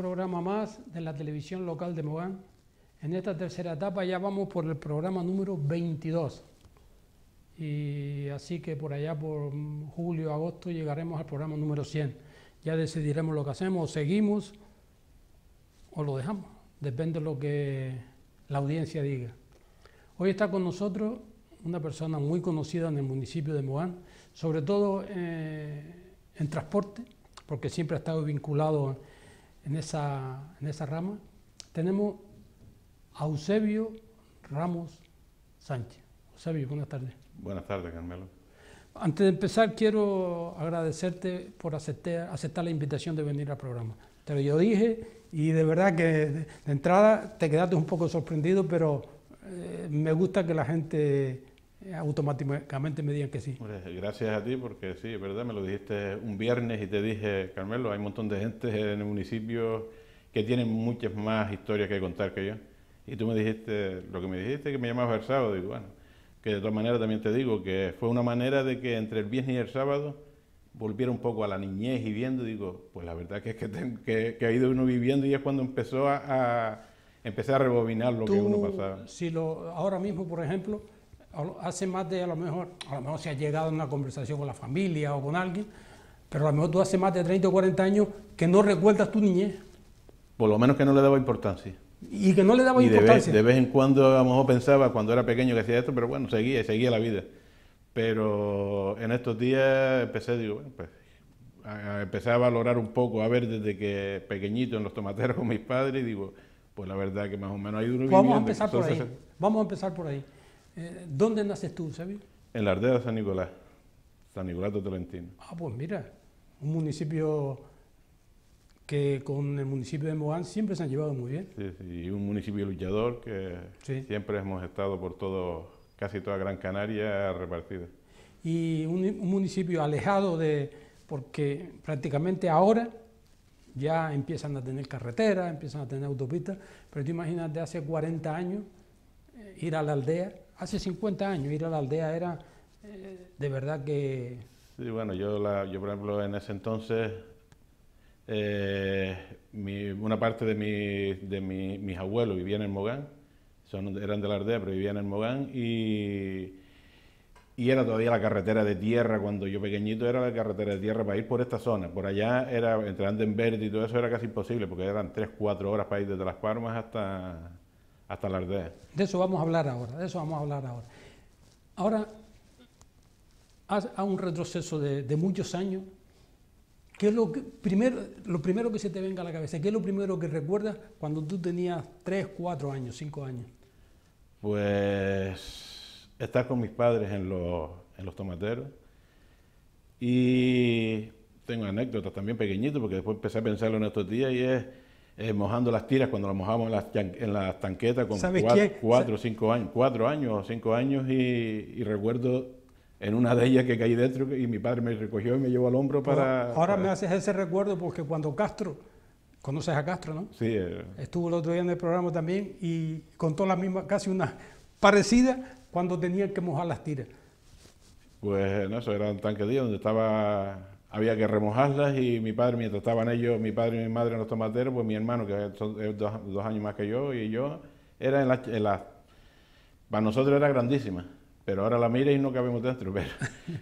programa más de la televisión local de Mogán. En esta tercera etapa ya vamos por el programa número 22. Y así que por allá por julio, agosto llegaremos al programa número 100. Ya decidiremos lo que hacemos, o seguimos o lo dejamos. Depende de lo que la audiencia diga. Hoy está con nosotros una persona muy conocida en el municipio de Mogán, sobre todo eh, en transporte, porque siempre ha estado vinculado en esa, en esa rama. Tenemos a Eusebio Ramos Sánchez. Eusebio, buenas tardes. Buenas tardes, Carmelo. Antes de empezar, quiero agradecerte por aceptar, aceptar la invitación de venir al programa. Te lo yo dije y de verdad que de entrada te quedaste un poco sorprendido, pero eh, me gusta que la gente automáticamente me digan que sí. Gracias a ti, porque sí, es verdad, me lo dijiste un viernes y te dije, Carmelo, hay un montón de gente en el municipio que tienen muchas más historias que contar que yo. Y tú me dijiste, lo que me dijiste, que me llamabas el sábado, digo, bueno, que de todas maneras también te digo que fue una manera de que entre el viernes y el sábado volviera un poco a la niñez y viendo, digo, pues la verdad que es que, que, ha ido uno viviendo y es cuando empezó a, a empecé a rebobinar lo que uno pasaba. Si lo, ahora mismo, por ejemplo, hace más de, a lo mejor, a lo mejor se ha llegado a una conversación con la familia o con alguien, pero a lo mejor tú hace más de 30 o 40 años que no recuerdas tu niñez. Por lo menos que no le daba importancia. Y que no le daba importancia. De vez, en cuando a lo mejor pensaba cuando era pequeño que hacía esto, pero bueno, seguía, seguía la vida. Pero en estos días empecé, digo, bueno, pues a, empecé a valorar un poco, a ver desde que pequeñito en los tomateros con mis padres, y digo, pues la verdad que más o menos hay uno Vamos a empezar por ahí. Vamos a empezar por ahí. Eh, ¿Dónde naces tú, Sabio? En la aldea de San Nicolás, San Nicolás de Tolentino. Ah, pues mira, un municipio que con el municipio de Mogán siempre se han llevado muy bien. Sí, sí, y un municipio luchador que siempre hemos estado por todo, casi toda Gran Canaria repartida. Y un, un municipio alejado de, porque prácticamente ahora ya empiezan a tener carreteras, empiezan a tener autopistas, pero tú imagínate hace 40 años eh, ir a la aldea hace 50 años ir a la aldea era eh, de verdad que... Sí, bueno, yo, la, yo por ejemplo en ese entonces, eh, una parte de, mi, de mi, mis abuelos vivían en Mogán, eran de la aldea pero vivían en Mogán y, y era todavía la carretera de tierra, cuando yo pequeñito era la carretera de tierra para ir por esta zona, por allá era, entre Verde y todo eso era casi imposible porque eran 3, 4 horas para ir desde Las Palmas hasta hasta la aldea. De eso vamos a hablar ahora, de eso vamos a hablar ahora. Ahora, a un retroceso de, muchos años, ¿qué es lo, que, primero, lo primero que se te venga a la cabeza? ¿Qué es lo primero que recuerdas cuando tú tenías 3, 4 años, 5 años? Pues estar con mis padres en los, en los tomateros y tengo anécdotas también pequeñitas porque después empecé a pensarlo en estos días y es eh, mojando las tiras cuando las mojamos en las, en las tanquetas con cuatro, o cinco años, cuatro años o cinco años y, recuerdo en una de ellas que caí dentro y mi padre me recogió y me llevó al hombro para... ahora me haces ese recuerdo porque cuando Castro, conoces a Castro, ¿no? Sí. Eh. Estuvo el otro día en el programa también y contó la misma, casi una parecida cuando tenía que mojar las tiras. Pues no, eso era un tanque de donde estaba había que remojarlas y mi padre, mientras estaban ellos, mi padre y mi madre en los tomateros, pues mi hermano, que es dos, años más que yo, y yo, era en la, Para nosotros era grandísima, pero ahora la mira y no cabemos dentro. Pero,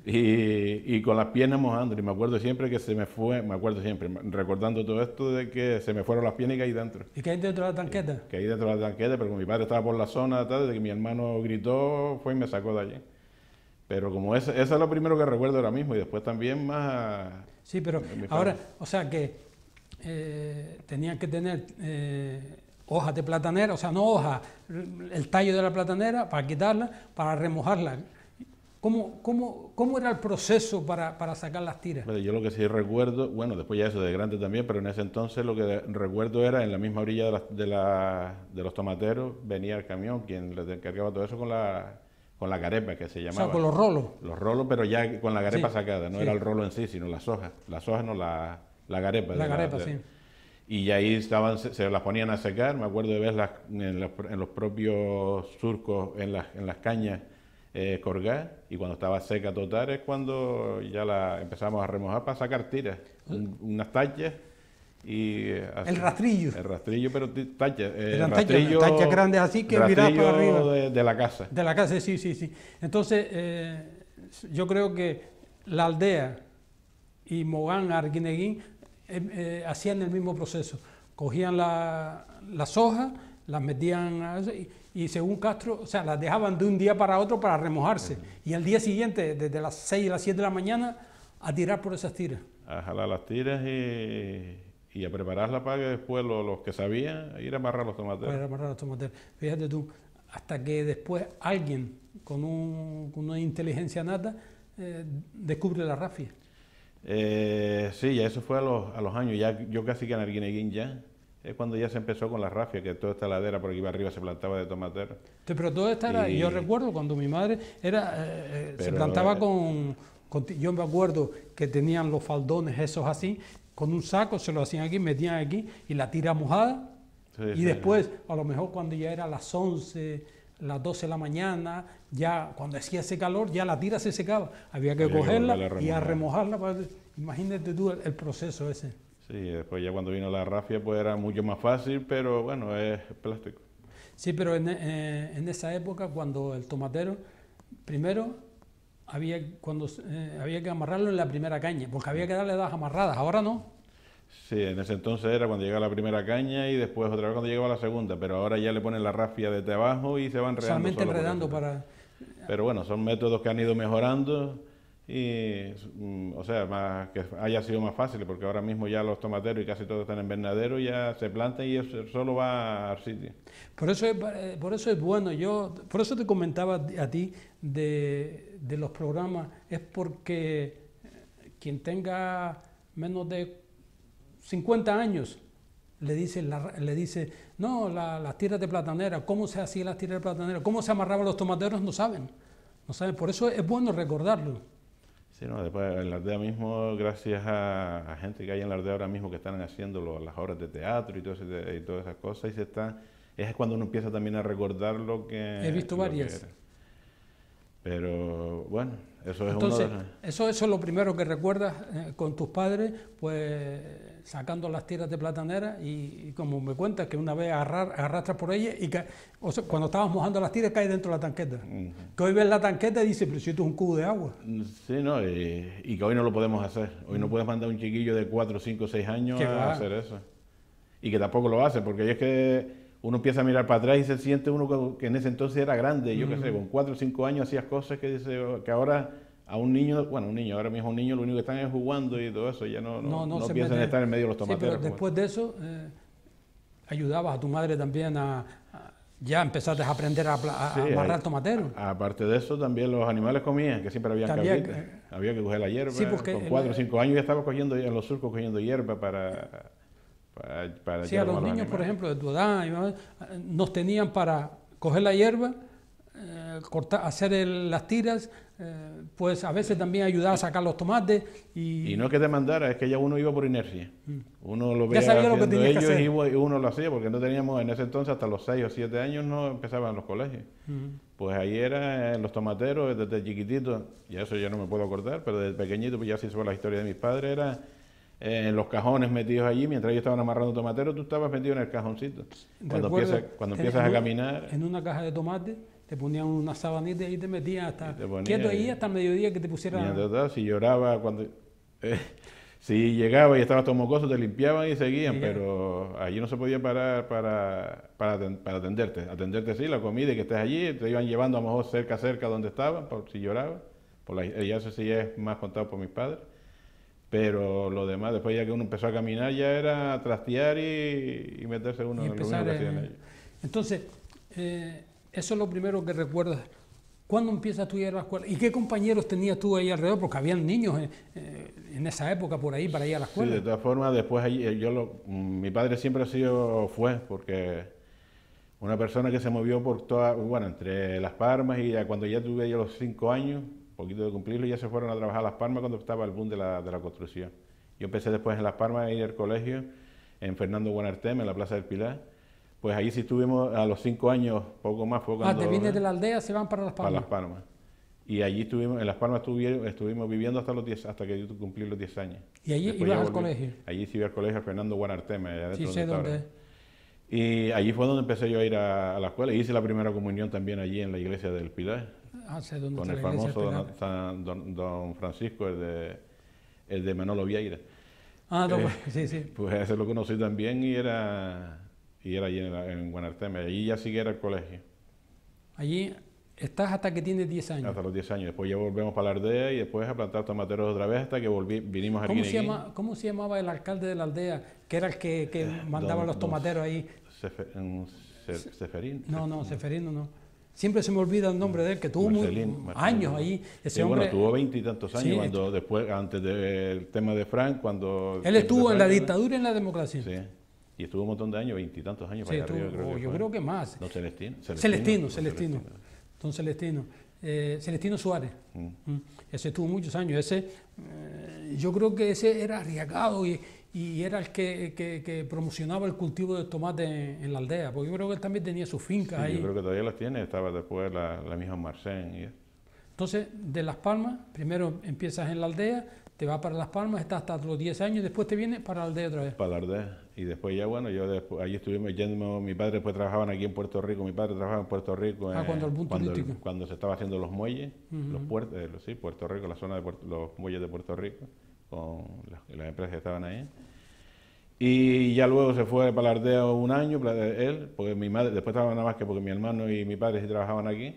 y, y, con las piernas mojando, y me acuerdo siempre que se me fue, me acuerdo siempre, recordando todo esto de que se me fueron las piernas y caí dentro. ¿Y caí dentro de la tanqueta? caí dentro de la tanqueta, pero mi padre estaba por la zona, desde que mi hermano gritó, fue y me sacó de allí. Pero como eso, eso es lo primero que recuerdo ahora mismo y después también más... Sí, pero ahora, o sea que eh, tenían que tener eh, hojas de platanera, o sea, no hojas, el tallo de la platanera para quitarla, para remojarla. ¿Cómo, cómo, cómo era el proceso para, para sacar las tiras? yo lo que sí recuerdo, bueno, después ya eso de grande también, pero en ese entonces lo que recuerdo era en la misma orilla de, de, la, de los tomateros venía el camión, quien le encargaba todo eso con la con la garepa que se llamaba. O sea, con los rolos. Los rolos, pero ya con la garepa sacada, no era el rolo en sí, sino las hojas. Las hojas no la, la garepa. La garepa, sí. Y ahí estaban, se, las ponían a secar, me acuerdo de verlas en, los, propios surcos, en las, en las cañas eh, colgar, y cuando estaba seca total es cuando ya la empezamos a remojar para sacar tiras, unas tallas y eh, así. El rastrillo. El rastrillo, pero tacha. eh, Eran rastrillo, tachas grandes así que rastrillo para arriba. De, de la casa. De la casa, sí, sí, sí. Entonces, eh, yo creo que la aldea y Mogán, Arguineguín, eh, eh, hacían el mismo proceso. Cogían la- las hojas, las metían a y, y según Castro, o sea, las dejaban de un día para otro para remojarse. Y al día siguiente, desde las 6 y las 7 de la mañana, a tirar por esas tiras. A jalar las tiras y, y a prepararla para que después lo- los que sabían ir a amarrar los tomateros. para amarrar los tomateros. Fíjate tú, hasta que después alguien con, un- con una inteligencia nata eh, descubre la rafia. Eh, sí, ya eso fue a los, a los años, ya yo casi que en Arguineguín ya, es cuando ya se empezó con la rafia, que toda esta ladera por aquí para arriba se plantaba de tomatero. Pero todo esto era, Y- yo recuerdo cuando mi madre era, eh, eh, se plantaba con, yo me acuerdo que tenían los faldones esos así, con un saco se lo hacían aquí, metían aquí y la tira mojada Sí, y sí. después, a lo mejor cuando ya era las 11, las 12 de la mañana, ya cuando hacía ese calor, ya la tira se secaba. Había que Había cogerla a y a remojar. remojarla. para- imagínate tú el, el proceso ese. Sí, después ya cuando vino la rafia pues era mucho más fácil, pero bueno, es plástico. Sí, pero en, eh, en esa época, cuando el tomatero, primero había, cuando, eh, había que amarrarlo en la primera caña, porque había que darle das amarradas, ahora no. Sí, en ese entonces era cuando llegaba la primera caña y después otra vez cuando llegaba la segunda, pero ahora ya le ponen la rafia desde abajo y se van enredando. solamente enredando para... Pero bueno, son métodos que han ido mejorando y, mm, o sea, más, que haya sido más fácil, porque ahora mismo ya los tomateros y casi todos están en invernadero, ya se plantan y eso solo va al sitio. Por eso, es, eh, por eso es bueno, yo, por eso te comentaba a ti de, de los programas, es porque eh, quien tenga menos de 50 años le dice, la- le dice no, la- las tiras de platanera, cómo se hacían las tiras de platanera, cómo se amarraban los tomateros, no saben. No saben, por eso es bueno recordarlo. Sí, no, después en la aldea mismo, gracias a, a gente que hay en la aldea ahora mismo que están haciendo lo- las obras de teatro y, todo ese- y todas esas cosas, y se está, es cuando uno empieza también a recordar lo que... He visto varias. Pero bueno, eso es Entonces, uno de los- eso, eso es lo primero que recuerdas eh, con tus padres, pues sacando las tiras de platanera y, y como me cuentas que una vez agarrar, arrastras por ella y ca- o sea, cuando estabas mojando las tiras cae dentro de la tanqueta. Que hoy ves la tanqueta y dices, pero si esto es un cubo de agua. Sí, no, y, y que hoy no lo podemos hacer. Hoy no puedes mandar a un chiquillo de 4, 5, 6 años Que a va. hacer eso. Y que tampoco lo hace, porque es que uno empieza a mirar para atrás y se siente uno que, en ese entonces era grande. Yo qué sé, con 4 o 5 años hacías cosas que dice que ahora a un niño, bueno, un niño, ahora mismo un niño lo único que están es jugando y todo eso, ya no, no, no se piensan mete- estar en medio de los Sí, tomateros. pero como- después de eso eh, ayudabas a tu madre también a, a- ya empezaste a aprender a, a Sí, amarrar hay- tomatero. Aparte de eso, también los animales comían, que siempre había cabritas. eh, Había que coger la hierba. Sí, porque con 4 o 5 años ya estaba cogiendo en los surcos cogiendo hierba para... para, para Sí, a los niños, por ejemplo, de tu edad, nos tenían para coger la hierba, eh, cortar, hacer el- las tiras, eh, pues a veces también ayudar a sacar los tomates y, Y no es que te mandara, es que ya uno iba por inercia. Uno lo veía lo que que ellos hacer. y uno lo hacía, porque no teníamos en ese entonces, hasta los 6 o 7 años, no empezaban los colegios. Ujú. Pues ahí era en los tomateros, desde chiquitito, y eso ya no me puedo acordar, pero desde pequeñito, pues ya se hizo la historia de mis padres, era en los cajones metidos allí, mientras ellos estaban amarrando tomateros, tú estabas metido en el cajoncito. Cuando, empiezas, cuando empiezas a caminar, En una caja de tomate te ponían una sabanita y te metían hasta te ponía quieto ahí hasta el mediodía que te pusieran. mientras tal, si lloraba, cuando... eh, si llegaba y estabas todo mocoso, te limpiaban y seguían, pero allí no se podía parar para, para, para atenderte. Atenderte sí, la comida y que estés allí, te iban llevando a lo mejor cerca, cerca donde estaban, por si lloraba. Por la, ya eso sí es más contado por mis padres. Pero lo demás, después ya que uno empezó a caminar, ya era trastear y, y meterse uno y en lo que hacían eh, ellos. Entonces, eh, eso es lo primero que recuerdas. ¿Cuándo empiezas tú a ir a la escuela? ¿Y qué compañeros tenías tú ahí alrededor? Porque habían niños eh, eh, en esa época por ahí para ir a la Sí, escuela. de todas formas, después yo lo, mm, mi padre siempre ha sido, fue, porque una persona que se movió por toda, bueno, entre Las Palmas y cuando ya tuve yo los cinco años, poquito de cumplirlo, ya se fueron a trabajar a Las Palmas cuando estaba el boom de la, de la construcción. Yo empecé después en Las Palmas a ir al colegio, en Fernando Buenartem, en la Plaza del Pilar. Pues ahí sí estuvimos a los cinco años, poco más, fue ah, cuando... te vienes de la aldea, se van para las para palmas. Las Palmas. Y allí estuvimos, en Las Palmas estuvimos, estuvimos viviendo hasta los 10, hasta que yo cumplí los 10 años. ¿Y allí Después ibas al colegio? Allí sí iba al colegio Fernando Guanarteme, allá Sí, sé dónde es. Y allí fue donde empecé yo a ir a, a la escuela. Hice la primera comunión también allí en la iglesia del Pilar, Ah, sé dónde con el famoso don. San- don- don Francisco, el de, el de Manolo Vieira. Ah, no, Eh, sí, sí. Pues ese lo conocí también y era, y era allí en, en Guanarteme. Allí ya sí que era el colegio, Allí estás hasta que tienes 10 años. hasta los 10 años. Después ya volvemos para la aldea y después a plantar tomateros otra vez hasta que volví, vinimos a ¿Cómo se, llama, ¿Cómo se llamaba el alcalde de la aldea? Que era el que, que mandaba don- los tomateros ahí. Ceferín. No, no, Seferino no. Siempre se me olvida el nombre de él, que tuvo muy- Marcelín, Marcelín. años ahí. Ese Sí, hombre, bueno, tuvo veintitantos años Sí, cuando después, antes del tema de Frank, cuando... él estuvo en la dictadura y en la democracia. Sí, y estuvo un montón de años, veintitantos años Sí, para estuvo- arriba, creo oh, que yo fue. creo que más. No, Celestino. Celestino, don Celestino. Don Celestino. Eh, Celestino Suárez. Mm. Mm. Ese estuvo muchos años. Ese, eh, yo creo que ese era arriesgado y, y era el que, que- que promocionaba el cultivo de tomate en, en la aldea, porque yo creo que él también tenía sus fincas Sí, ahí. yo creo que todavía las tiene, estaba después la, la misma Marcén. Y, Entonces, de Las Palmas, primero empiezas en la aldea, te vas para Las Palmas, estás hasta los 10 años, después te vienes para la aldea otra vez. para la aldea. Y después ya, bueno, yo después, allí estuvimos yendo, mi padre después trabajaban aquí en Puerto Rico, mi padre trabajaba en Puerto Rico. Ah, eh, cuando el boom cuando, turístico. cuando se estaba haciendo los muelles, Ujú. los puertos, eh, sí, Puerto Rico, la zona de Puerto- los muelles de Puerto Rico, con las, empresas que estaban ahí. Y ya luego se fue para la aldea un año, él, porque mi madre, después estaba nada más que porque mi hermano y mi padre sí trabajaban aquí.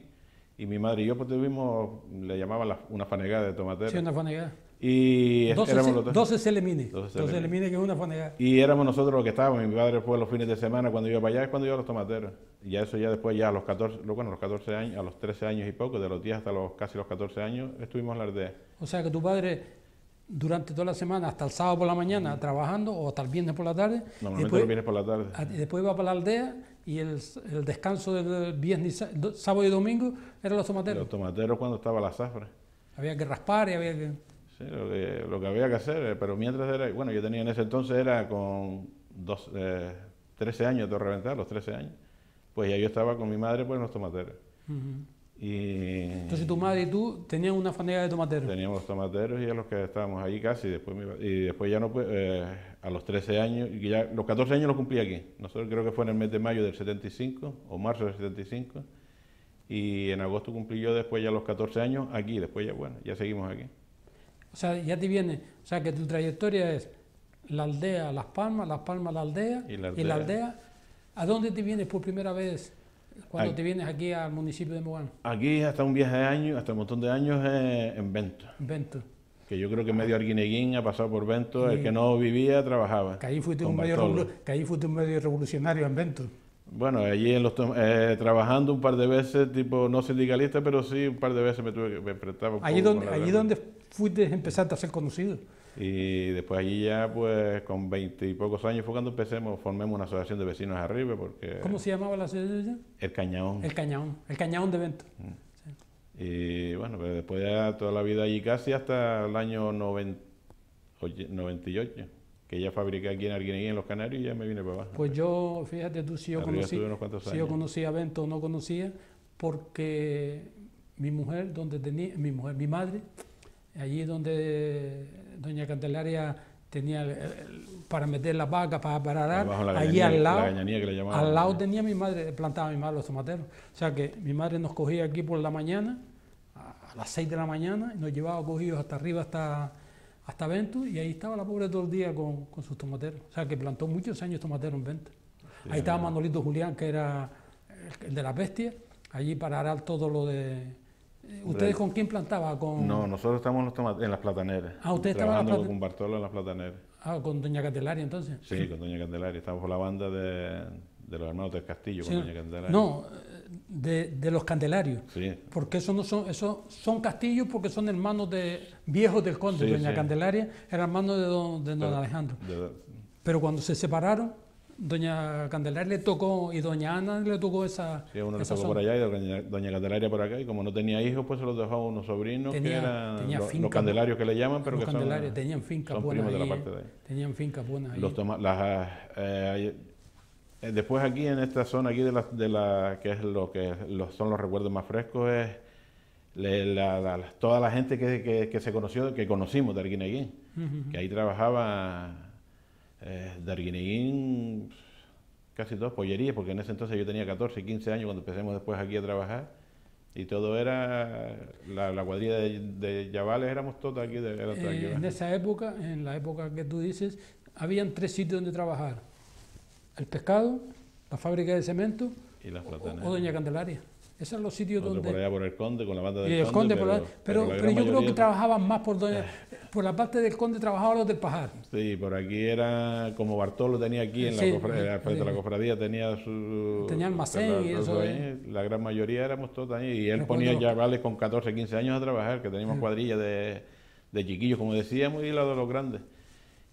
Y mi madre y yo pues tuvimos, le llamaban la- una fanegada de tomatera. Sí, una fanegada. Y es- 12, éramos los dos. 12 celemines. 12 12 celemines que es una fanegada. Y éramos nosotros los que estábamos. Mi padre fue los fines de semana cuando iba para allá, es cuando iba a los tomateros. Y ya eso ya después, ya a los 14, lo- bueno, a los 14 años, a los 13 años y poco, de los 10 hasta los casi los 14 años, estuvimos en la aldea. O sea que tu padre durante toda la semana, hasta el sábado por la mañana, trabajando, o hasta el viernes por la tarde, Normalmente después, los viernes por la tarde. y después iba para la aldea y el, el descanso del viernes, sábado y domingo eran los tomateros. Los tomateros cuando estaba la zafra. Había que raspar y había que... Sí, lo que, lo que había que hacer, eh, pero mientras era, bueno, yo tenía en ese entonces, era con dos, eh, 13 años de reventar, los 13 años, pues ya yo estaba con mi madre pues en los tomateros. Y Entonces tu madre y tú tenían una fanega de tomateros. teníamos tomateros y a los que estábamos allí casi, después y después ya no, eh, a los 13 años, y ya los 14 años los cumplí aquí. Nosotros creo que fue en el mes de mayo del 75, o marzo del 75, y en agosto cumplí yo después ya los 14 años aquí, después ya, bueno, ya seguimos aquí. O sea, ya te viene, o sea, que tu trayectoria es la aldea, Las Palmas, Las Palmas, la aldea, Y la aldea. aldea. ¿A dónde te vienes por primera vez cuando Aquí. te vienes aquí al municipio de Mogán? Aquí hasta un viaje de años, hasta un montón de años eh, en Vento. Vento. que yo creo que medio arguineguín ha pasado por Vento, Sí. el que no vivía trabajaba. Que ahí fuiste, un medio, que ahí fuiste un medio revolucionario en Vento. Bueno, allí en los eh, trabajando un par de veces, tipo no sindicalista, pero sí un par de veces me tuve que me un Allí poco donde, allí donde fuiste empezaste a ser conocido. Y después allí ya, pues con veinte y pocos años fue cuando empecemos, formemos una asociación de vecinos arriba, porque ¿Cómo se llamaba la ciudad? el Cañaón. El Cañaón. El Cañaón de Vento. Y bueno, pero después ya toda la vida allí casi hasta el año 90 oye, 98, que ya fabriqué aquí en Arguineguín, en Los Canarios, y ya me vine para abajo. Pues yo, fíjate tú, si yo Arriba conocí, unos si años. yo conocía a Vento o no conocía, porque mi mujer, donde tenía, mi mujer, mi madre, allí donde doña Candelaria tenía el- el- para meter las vacas, para, para arar, Abajo en la allí al la lado, gañanía que le llamaban. al lado tenía mi madre, plantaba mi madre los tomateros. O sea que mi madre nos cogía aquí por la mañana, a, a las 6 de la mañana, y nos llevaba cogidos hasta arriba, hasta, hasta Vento, y ahí estaba la pobre todo el día con, con sus tomateros. O sea que plantó muchos años tomateros en Vento. Sí, Ahí estaba no. Manolito Julián, que era el- de las bestias, allí para arar todo lo de... eh, ¿Ustedes con quién plantaba? Con, No, nosotros estamos en, los tomate- en las plataneras. Ah, ¿ustedes estaban en las trabajando plata- con Bartolo en las plataneras. Ah, con doña Candelaria entonces. Sí, con Doña Candelaria. Estamos por la banda de, de los hermanos del Castillo Sí, con Doña Candelaria. no, de, de los Candelarios. Sí, Porque esos no son, esos son castillos porque son hermanos de viejos del conde. Sí, Doña sí. Candelaria era hermano de don, de don Pero- Alejandro. de- Pero cuando se separaron, Doña Candelaria le tocó y Doña Ana le tocó esa. sí, uno le tocó zona. por allá y doña, doña Candelaria por acá. Y como no tenía hijos, pues se los dejó a unos sobrinos Tenía- que eran tenía los, finca, candelarios que le llaman, pero los que son, Candelarios tenían fincas son primos de la parte de ahí. Tenían fincas buenas ahí. Los toma- las, eh, eh, después aquí en esta zona aquí de la, de la que es lo que los- son los recuerdos más frescos es toda la gente que, se conoció, que conocimos de Arguineguín, que ahí trabajaba eh, de Arguineguín casi todas pollerías, porque en ese entonces yo tenía 14, 15 años cuando empecemos después aquí a trabajar. Y todo era, la, cuadrilla de, de Yavales éramos todos aquí. De, eh, en esa época, en la época que tú dices, habían tres sitios donde trabajar. El pescado, la fábrica de cemento y o Doña Candelaria. Esos son los sitios donde... por allá por el Conde, con la banda del y el Conde. pero, pero, yo creo que trabajaban más por doña, por la parte del Conde, trabajaban los del Pajar. Sí, por aquí era como Bartolo tenía aquí, en la, cofradía, frente a la cofradía tenía su... Tenía almacén y eso. La gran mayoría éramos todos ahí. Y él ponía ya vales con 14, 15 años a trabajar, que teníamos cuadrillas de, de chiquillos, como decíamos, y la de los grandes.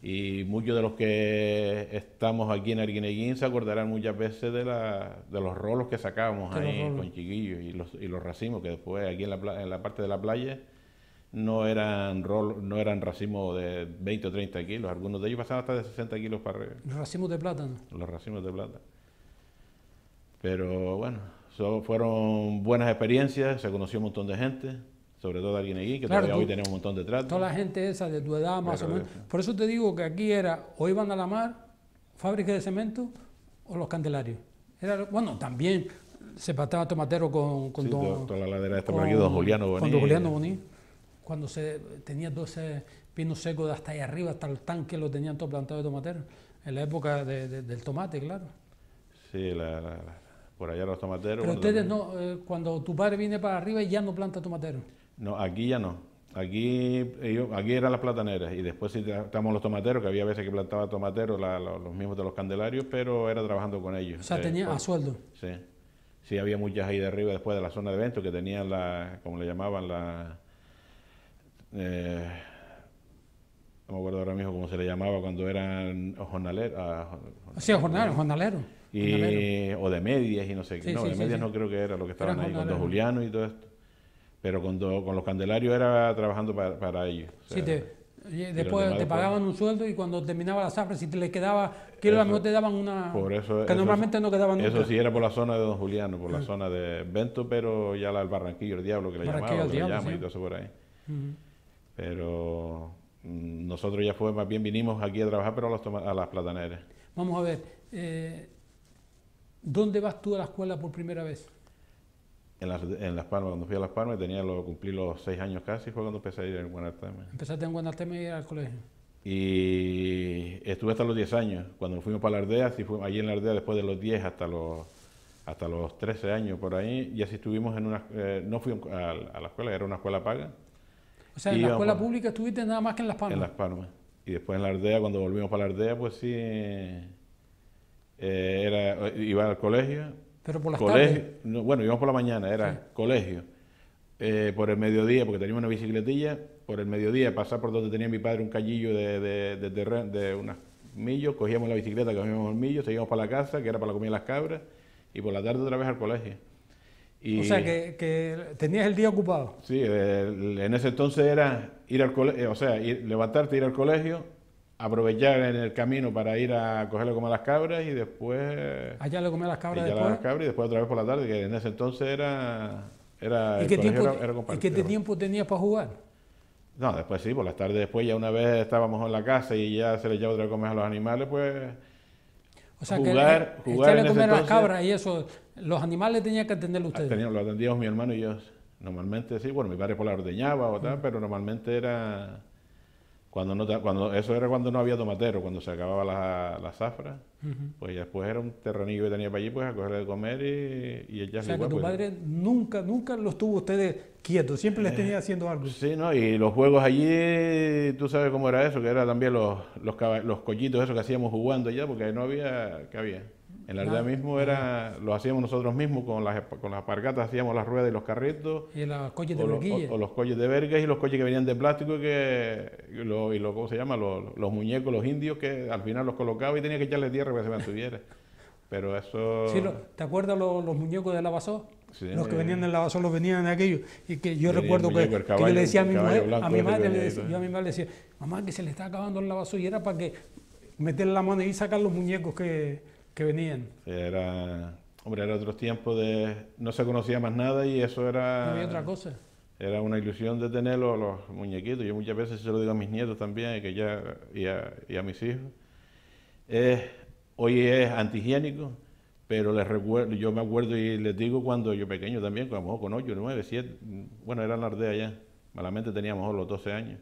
Y muchos de los que estamos aquí en Arguineguín se acordarán muchas veces de, la, de los rolos que sacábamos ahí con chiquillos y los, y los racimos, que después aquí en la, en la parte de la playa no eran rol, no eran racimos de 20 o 30 kilos, algunos de ellos pasaban hasta de 60 kilos para arriba. Los racimos de plátano. Los racimos de plata. Pero bueno, fueron buenas experiencias, se conoció un montón de gente sobre todo alguien aquí, que todavía hoy tenemos un montón de tratos. Toda la gente esa de tu edad más o menos. Por eso te digo que aquí era o iban a la mar, fábrica de cemento o los candelarios. Era, bueno, también se pataba tomatero con, con toda la ladera esta por aquí, don Juliano Boní. Con don Juliano Boní. Cuando se tenía 12 pinos secos de hasta ahí arriba, hasta el tanque lo tenían todo plantado de tomatero. En la época del tomate, claro. Sí, por allá los tomateros. Pero ustedes no, eh, cuando tu padre viene para arriba ya no planta tomatero. No, aquí ya no. Aquí, aquí eran las plataneras y después sí estamos los tomateros, que había veces que plantaba tomateros, los mismos de los candelarios, pero era trabajando con ellos. O sea, tenía a sueldo. Sí. Sí, había muchas ahí de arriba después de la zona de eventos que tenían la, como le llamaban, la... Eh, no me acuerdo ahora mismo cómo se le llamaba cuando eran jornaleros. Ah, sí, jornaleros, jornaleros. o de medias y no sé qué. no, de medias no creo que era lo que estaban ahí, con Don Juliano y todo esto pero con, con los candelarios era trabajando para, ellos. sí, después te pagaban un sueldo y cuando terminaba la zafra, si te le quedaba que lo mejor te daban una... que normalmente no quedaban nunca. Eso sí era por la zona de Don Juliano, por la zona de Bento, pero ya la, el Barranquillo, el Diablo que le llamaban, le llama y todo eso por ahí. Pero mm, nosotros ya fue, más bien vinimos aquí a trabajar, pero a, a las plataneras. Vamos a ver, eh, ¿dónde vas tú a la escuela por primera vez? En Las, en las Palmas, cuando fui a Las Palmas, tenía lo, cumplí los seis años casi, fue cuando empecé a ir en Guanarteme. ¿Empezaste en Guanarteme y ir al colegio? Y estuve hasta los 10 años. Cuando fuimos para la aldea, sí fue, allí en la aldea después de los 10 hasta los, hasta los 13 años por ahí, y así estuvimos en una... Eh, no fui a, la escuela, era una escuela paga. O sea, en la escuela pública estuviste nada más que en Las Palmas. En Las Palmas. Y después en la aldea, cuando volvimos para la aldea, pues sí, eh, era, iba al colegio, pero por las colegio, bueno, íbamos por la mañana, era colegio. Eh, por el mediodía, porque teníamos una bicicletilla, por el mediodía pasar por donde tenía mi padre un callillo de, de, terreno, de unos millos, cogíamos la bicicleta, cogíamos el millo, seguíamos para la casa, que era para la comida de las cabras, y por la tarde otra vez al colegio. o sea, que, tenías el día ocupado. Sí, en ese entonces era ir al colegio, o sea, levantarte, ir al colegio, aprovechar en el camino para ir a cogerle como a las cabras y después... Allá le comía las cabras y después. las cabras y después otra vez por la tarde, que en ese entonces era... era ¿Y, qué tiempo, ¿Y qué tiempo tenías para jugar? No, después sí, por las tardes después ya una vez estábamos en la casa y ya se le llevaba otra vez comer a los animales, pues... O sea, jugar, que jugar en comer a las cabras y eso, los animales tenían que atenderlo ustedes. Teníamos, lo atendíamos mi hermano y yo. Normalmente sí, bueno, mi padre por la ordeñaba o tal, pero normalmente era cuando no cuando eso era cuando no había tomatero, cuando se acababa la, la zafra, pues después era un terrenillo que tenía para allí, pues a cogerle de comer y, y ella O sea, que tu pues. padre nunca, nunca los tuvo ustedes quietos, siempre les tenía haciendo algo. Sí, ¿no? Y los juegos allí, tú sabes cómo era eso, que era también los, los, los collitos esos que hacíamos jugando allá, porque no había, ¿qué había? En la aldea mismo era, lo hacíamos nosotros mismos con las, con las pargatas, hacíamos las ruedas y los carritos. Y los colles de o, o, los colles de vergas y los colles que venían de plástico y que, lo, y lo, ¿cómo se llama? Los, los, muñecos, los indios que al final los colocaba y tenía que echarle tierra para que se mantuviera. Pero eso... Sí, ¿te acuerdas los, los muñecos de lavazó? Sí, los que venían del lavazó los venían de aquellos. Y que yo recuerdo que, yo le decía a mi, mujer, a mi madre, le decía, yo a mi madre le decía, mamá, que se le está acabando el lavazó y era para que meter la mano y sacar los muñecos que que venían. Era, hombre, era otro tiempo de no se conocía más nada y eso era... No había otra cosa. Era una ilusión de tenerlos los muñequitos. Yo muchas veces se lo digo a mis nietos también que ya, y, a, mis hijos. hoy es antihigiénico, pero les recuerdo, yo me acuerdo y les digo cuando yo pequeño también, como con 8, 9, 7, bueno, era en la aldea ya, malamente teníamos los 12 años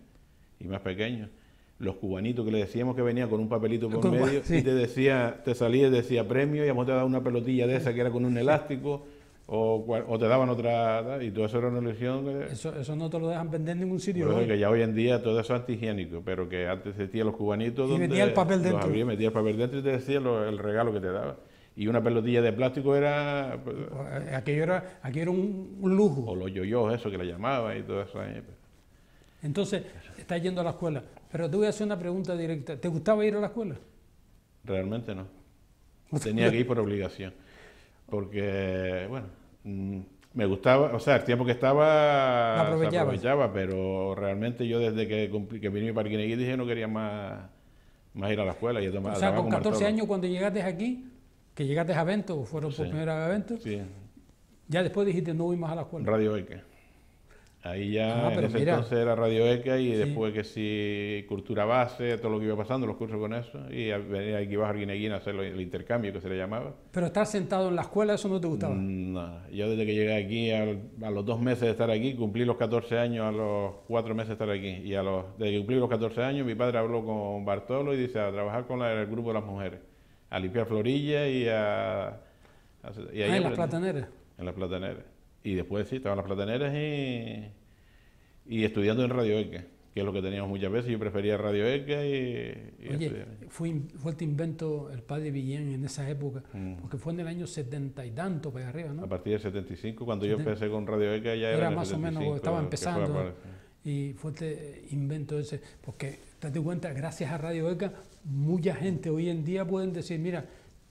y más pequeños los cubanitos que le decíamos que venía con un papelito por medio y te decía, te salía y decía premio y a te daban una pelotilla de esa que era con un elástico o, te daban otra y todo eso era una ilusión. Eso, eso no te lo dejan vender en ningún sitio. Bueno, que ya hoy en día todo eso es antihigiénico, pero que antes decía los cubanitos. Y metía el papel dentro. metía el papel dentro y te decía el regalo que te daba. Y una pelotilla de plástico era. Pues, eh, aquello era, aquello era un, lujo. O los yoyos, eso que le llamaban y todo eso. Pues. Entonces, estás yendo a la escuela. Pero te voy a hacer una pregunta directa. ¿Te gustaba ir a la escuela? Realmente no. Tenía que ir por obligación. Porque, bueno, mm, me gustaba, o sea, el tiempo que estaba aprovechaba, pero realmente yo desde que, que vine para Parquineguí dije no quería más, más ir a la escuela. Y o sea, con 14 años cuando llegaste aquí, que llegaste a Vento, fueron por primera vez a Vento, ya después dijiste no voy más a la escuela. Radio Eque. Ahí ya, ah, en ese entonces era Radio ECA y después que sí, cultura base, todo lo que iba pasando, los cursos con eso, y venía aquí a Arguineguín a hacer el intercambio que se le llamaba. ¿Pero estar sentado en la escuela, eso no te gustaba? Mm, no, yo desde que llegué aquí, a, los dos meses de estar aquí, cumplí los 14 años, a los cuatro meses de estar aquí, y a los, desde que cumplí los 14 años, mi padre habló con Bartolo y dice a trabajar con el grupo de las mujeres, a limpiar florillas y a... y ah, en las plataneras. En las plataneras. Y después sí, estaban las plataneras y, y estudiando en Radio ECA, que es lo que teníamos muchas veces. Yo prefería Radio ECA y, Oye, fue, fue este invento el padre Villén en esa época, mm. porque fue en el año setenta y tanto para arriba, ¿no? A partir del 75, cuando yo empecé con Radio ECA ya era... Era más o menos, estaba empezando. Y fue este invento ese, porque te das cuenta, gracias a Radio ECA, mucha gente hoy en día pueden decir, mira,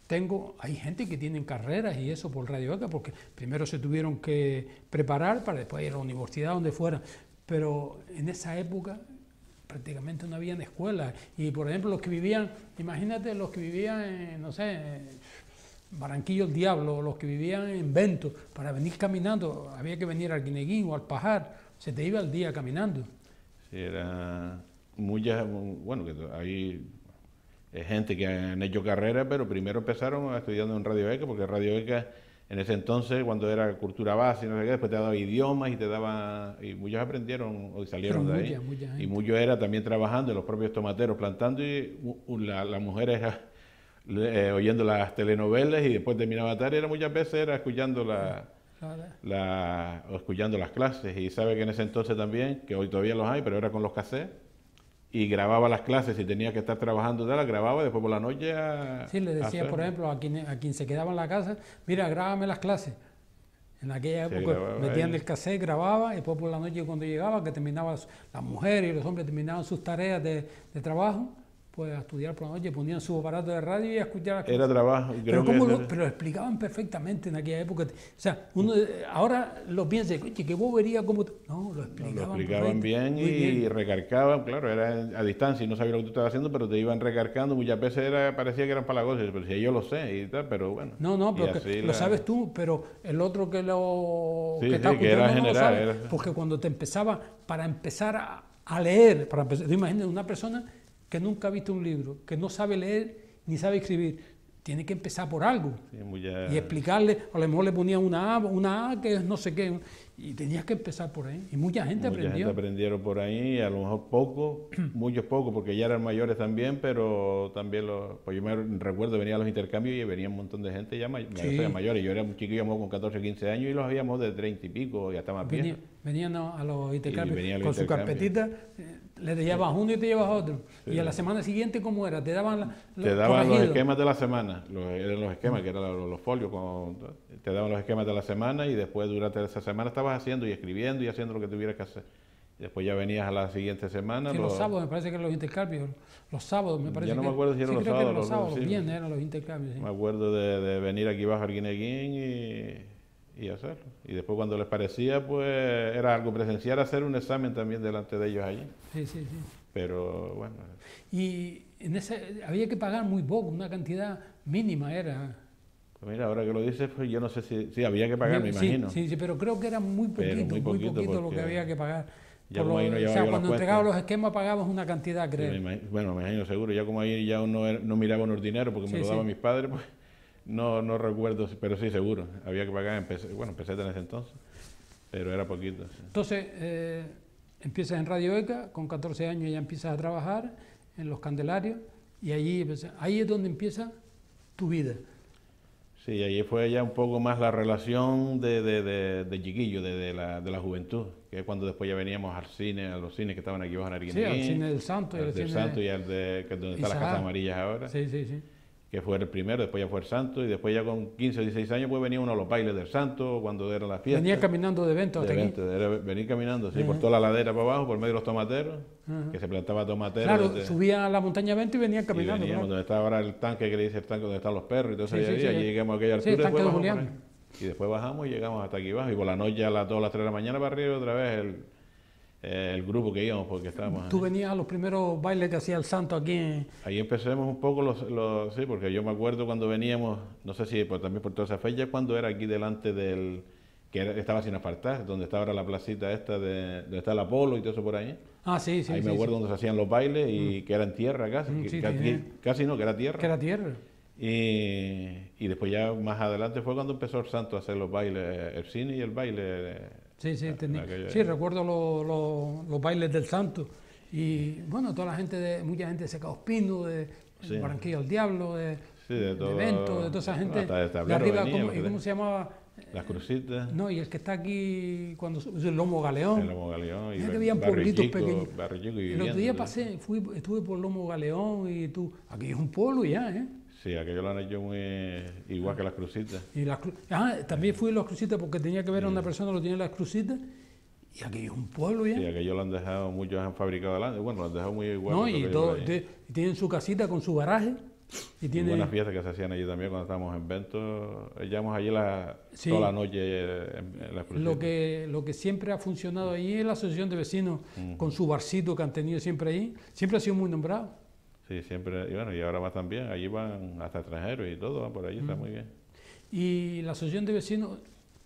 tengo, hay gente que tienen carreras y eso por Radio ECA, porque primero se tuvieron que preparar para después ir a la universidad, donde fuera. Pero en esa época prácticamente no habían escuelas. Y por ejemplo, los que vivían, imagínate los que vivían en, no sé, Barranquillo el Diablo, los que vivían en Vento, para venir caminando, había que venir al Guineguín o al Pajar, se te iba el día caminando. Sí, era muchas, bueno, que hay gente que han hecho carrera, pero primero empezaron estudiando en Radio ECA, porque Radio ECA en ese entonces, cuando era cultura base, no sé qué, después te daba idiomas y te daba, y muchos aprendieron o salieron de ahí. y muchos era también trabajando en los propios tomateros, plantando, y la, mujer era eh, oyendo las telenovelas y después terminaba tarde, era muchas veces era escuchando la, la, o escuchando las clases. Y sabe que en ese entonces también, que hoy todavía los hay, pero era con los cassettes, y grababa las clases y tenía que estar trabajando, las grababa después por la noche a... Sí, le decía, por ejemplo, a quien, a quien se quedaba en la casa, mira, grábame las clases. En aquella época metían el cassette, grababa, y después por la noche cuando llegaba, que terminaba, las mujeres y los hombres terminaban sus tareas de, de trabajo, pues a estudiar por la noche, ponían su aparato de radio y a escuchar. Era trabajo. Creo pero, lo, pero lo explicaban perfectamente en aquella época. O sea, uno ahora lo piensa, oye, que vos verías cómo... No, lo explicaban. lo explicaban bien y recargaban, claro, era a distancia y no sabía lo que tú estabas haciendo, pero te iban recargando. Muchas veces era, parecía que eran palagosas, pero si yo lo sé y tal, pero bueno. No, no, pero lo sabes tú, pero el otro que lo que, está que era general. Porque cuando te empezaba, para empezar a, a leer, para empezar, imagínate una persona que nunca ha visto un libro, que no sabe leer ni sabe escribir, tiene que empezar por algo y explicarle, a lo mejor le ponía una A, una A que es no sé qué, y tenías que empezar por ahí. Y mucha gente mucha aprendió. Gente aprendieron por ahí, a lo mejor poco, muchos pocos, porque ya eran mayores también, pero también los, pues yo me recuerdo, venía a los intercambios y venía un montón de gente ya, mayores. Yo era un chiquillo con 14, 15 años y los habíamos de 30 y pico y hasta más bien. Venían a los intercambios con su carpetita, eh, le llevas uno y te llevas otro. Y a la semana siguiente, ¿cómo era? Te daban, te daban los esquemas de la semana, los, eran los esquemas, que eran los, folios, te daban los esquemas de la semana y después durante esa semana estabas haciendo y escribiendo y haciendo lo que tuvieras que hacer. Después ya venías a la siguiente semana. Sí, los, sábados me parece que eran los intercambios. Los sábados me parece. Ya no me acuerdo si eran los sábados. los sábados, bien eran los intercambios. Me acuerdo de, de, venir aquí bajo Arguineguín y y hacerlo. Y después cuando les parecía, pues era algo presencial, hacer un examen también delante de ellos allí. Sí, sí, sí. Pero bueno. Y en ese, había que pagar muy poco, una cantidad mínima era. Pues mira, ahora que lo dices, pues yo no sé si, sí, había que pagar, me imagino. Sí, sí, pero creo que era muy poquito, muy poquito, lo que había que pagar. Ya o sea, cuando entregaba los esquemas pagabas una cantidad, creo. bueno, me imagino seguro. Ya como ahí ya uno no miraba unos dinero porque me lo daban mis padres, pues no, no recuerdo, pero sí, seguro. Había que pagar en pesetas, bueno, en ese entonces, pero era poquito. Entonces, eh, empiezas en Radio ECA, con 14 años ya empiezas a trabajar en Los Candelarios, y allí, ahí es donde empieza tu vida. Sí, ahí fue ya un poco más la relación de, de, de, chiquillo, de, la, de la juventud, que es cuando después ya veníamos al cine, a los cines que estaban aquí abajo en Arguineguín. Sí, al cine del Santo. Y el del Santo y al de, que donde están las Casas Amarillas ahora. Sí, sí, sí que fue el primero, después ya fue el santo, y después ya con 15 o 16 años pues venía uno a los bailes del santo, cuando era la fiesta. Venía caminando de evento hasta aquí. venía caminando, sí, por toda la ladera para abajo, por medio de los tomateros, que se plantaba tomatero. Claro, subían a la montaña Vento y venían caminando. Y veníamos, donde está ahora el tanque, que le dice el tanque, donde están los perros, y todo eso, allí, llegamos a aquella altura. y, después y después bajamos y llegamos hasta aquí abajo, y por la noche a las 2 o las 3 de la mañana para arriba otra vez el el grupo que íbamos porque estábamos... ¿Tú venías a los primeros bailes que hacía el santo aquí? Ahí empecemos un poco los, los, Sí, porque yo me acuerdo cuando veníamos, no sé si también por toda esa fecha, cuando era aquí delante del... que estaba sin apartar, donde estaba ahora la placita esta, de, donde está el Apolo y todo eso por ahí. Ah, sí, sí. Ahí me acuerdo donde se hacían los bailes y mm. que era en tierra casi, mm, casi, casi, no, que era tierra. Que era tierra. Y, y, después ya más adelante fue cuando empezó el santo a hacer los bailes, el cine y el baile Sí, sí, sí recuerdo los bailes del santo. Y bueno, toda la gente, de, mucha gente de Secados Pino, de, Barranquilla al Diablo, de, de, todo, de, de toda esa gente. de arriba, ¿cómo, ¿y cómo se llamaba? Las crucitas. No, y el que está aquí, cuando el Lomo Galeón. El Lomo Galeón. Y que habían pueblitos pequeños. el otro día pasé, fui, estuve por Lomo Galeón y tú, aquí es un pueblo ya, ¿eh? Sí, aquello lo han hecho muy igual que las crucitas. Y las ah, también fui a las crucitas porque tenía que ver a una persona que lo tiene las crucitas. Y aquello es un pueblo ya. Sí, aquello lo han dejado, muchos han fabricado adelante. Bueno, lo han dejado muy igual. No, y, todo, tienen su casita con su garaje. Y tiene... buenas fiestas que se hacían allí también cuando estábamos en Vento. Llevamos allí la, toda la noche en, las crucitas. Lo que, lo que siempre ha funcionado ahí es la asociación de vecinos con su barcito que han tenido siempre ahí. Siempre ha sido muy nombrado. Sí, siempre, y bueno, y ahora más también, allí van hasta extranjeros y todo, por allí está muy bien. Y la asociación de vecinos,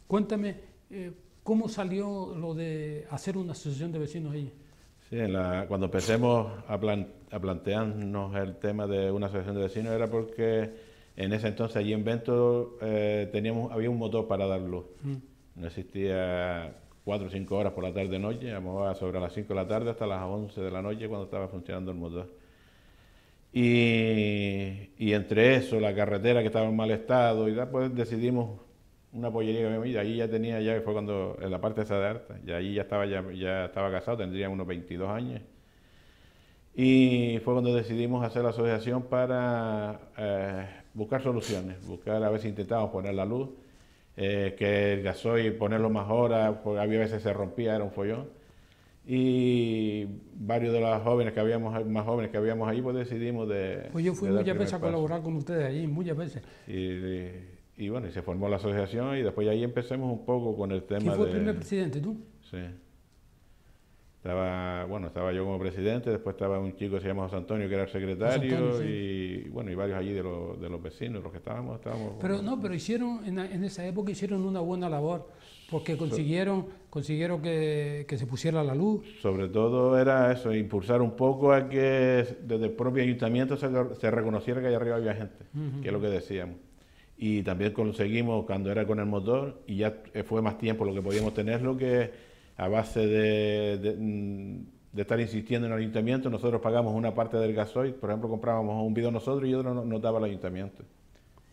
cuéntame, eh, ¿cómo salió lo de hacer una asociación de vecinos allí? Sí, cuando empecemos a, plantearnos el tema de una asociación de vecinos era porque en ese entonces allí en Vento eh, teníamos, había un motor para dar luz. No existía cuatro o cinco horas por la tarde-noche, a sobre las 5 de la tarde hasta las 11 de la noche cuando estaba funcionando el motor. Y, entre eso, la carretera que estaba en mal estado, y después decidimos una pollería que habíamos ido. Allí ya tenía, ya fue cuando, en la parte esa de Arta, y allí ya estaba, ya, ya estaba casado, tendría unos 22 años. Y fue cuando decidimos hacer la asociación para eh, buscar soluciones, buscar a ver si intentábamos poner la luz, eh, que el gasoil ponerlo más horas, había veces se rompía, era un follón y varios de los jóvenes que habíamos, más jóvenes que habíamos ahí, pues decidimos de... Pues yo fui muchas veces a colaborar con ustedes allí, muchas veces. Y, y, bueno, y se formó la asociación y después ahí empecemos un poco con el tema ¿Quién fue el primer presidente, tú? Sí. Estaba, bueno, estaba yo como presidente, después estaba un chico que se llama José Antonio, que era el secretario, y, bueno, y varios allí de, los, de los vecinos, los que estábamos, estábamos... Pero no, pero hicieron, en, en esa época hicieron una buena labor porque consiguieron, consiguieron que, se pusiera la luz. Sobre todo era eso, impulsar un poco a que desde el propio ayuntamiento se, reconociera que allá arriba había gente, que es lo que decíamos. Y también conseguimos, cuando era con el motor, y ya fue más tiempo lo que podíamos tenerlo, que a base de, mm, estar insistiendo en el ayuntamiento, nosotros pagamos una parte del gasoil, por ejemplo, comprábamos un bidón nosotros y otro nos daba el ayuntamiento.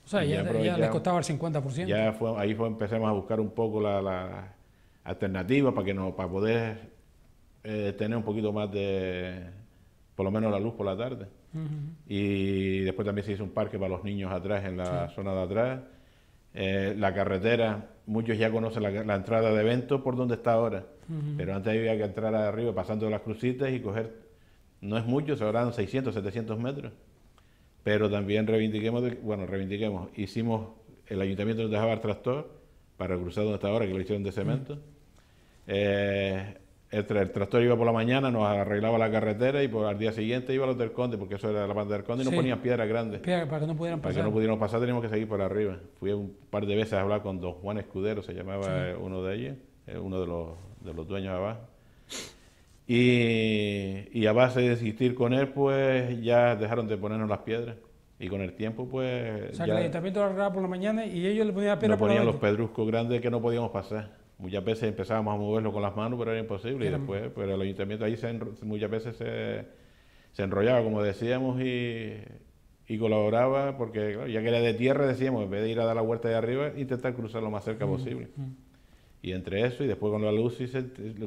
O sea, ya, les costaba el 50%. Ya fue, ahí fue, empezamos a buscar un poco la, la alternativa para, que no, para poder eh, tener un poquito más de, por lo menos la luz por la tarde. Y después también se hizo un parque para los niños atrás, en la zona de atrás. Eh, la carretera, muchos ya conocen la, entrada de evento por donde está ahora, pero antes había que entrar arriba pasando las crucitas y coger, no es mucho, se harán 600, 700 metros pero también reivindiquemos, bueno, reivindiquemos, hicimos, el ayuntamiento nos dejaba el tractor para cruzar donde está ahora, que lo hicieron de cemento. Eh, el, tra- el tractor iba por la mañana, nos arreglaba la carretera y por, al día siguiente iba a los del Conde, porque eso era la banda del Conde, y nos Sí. ponían piedras grandes. Espera, para que no pudieran Para pasar. que no pudiéramos pasar teníamos que seguir por arriba. Fui un par de veces a hablar con don Juan Escudero, se llamaba eh, uno de ellos, eh, uno de los, de los dueños abajo. Y, y a base de insistir con él, pues ya dejaron de ponernos las piedras. Y con el tiempo, pues o sea, que ya el ayuntamiento lo arreglaba por la mañana y ellos le ponían la piedra por la ponían los pedruscos grandes que no podíamos pasar. Muchas veces empezábamos a moverlo con las manos, pero era imposible. Y después, pero el ayuntamiento ahí se enro- muchas veces se, se enrollaba, como decíamos, y, y colaboraba, porque claro, ya que era de tierra, decíamos, en vez de ir a dar la vuelta de arriba, intentar cruzar lo más cerca posible. mm. Y entre eso y después con la luz,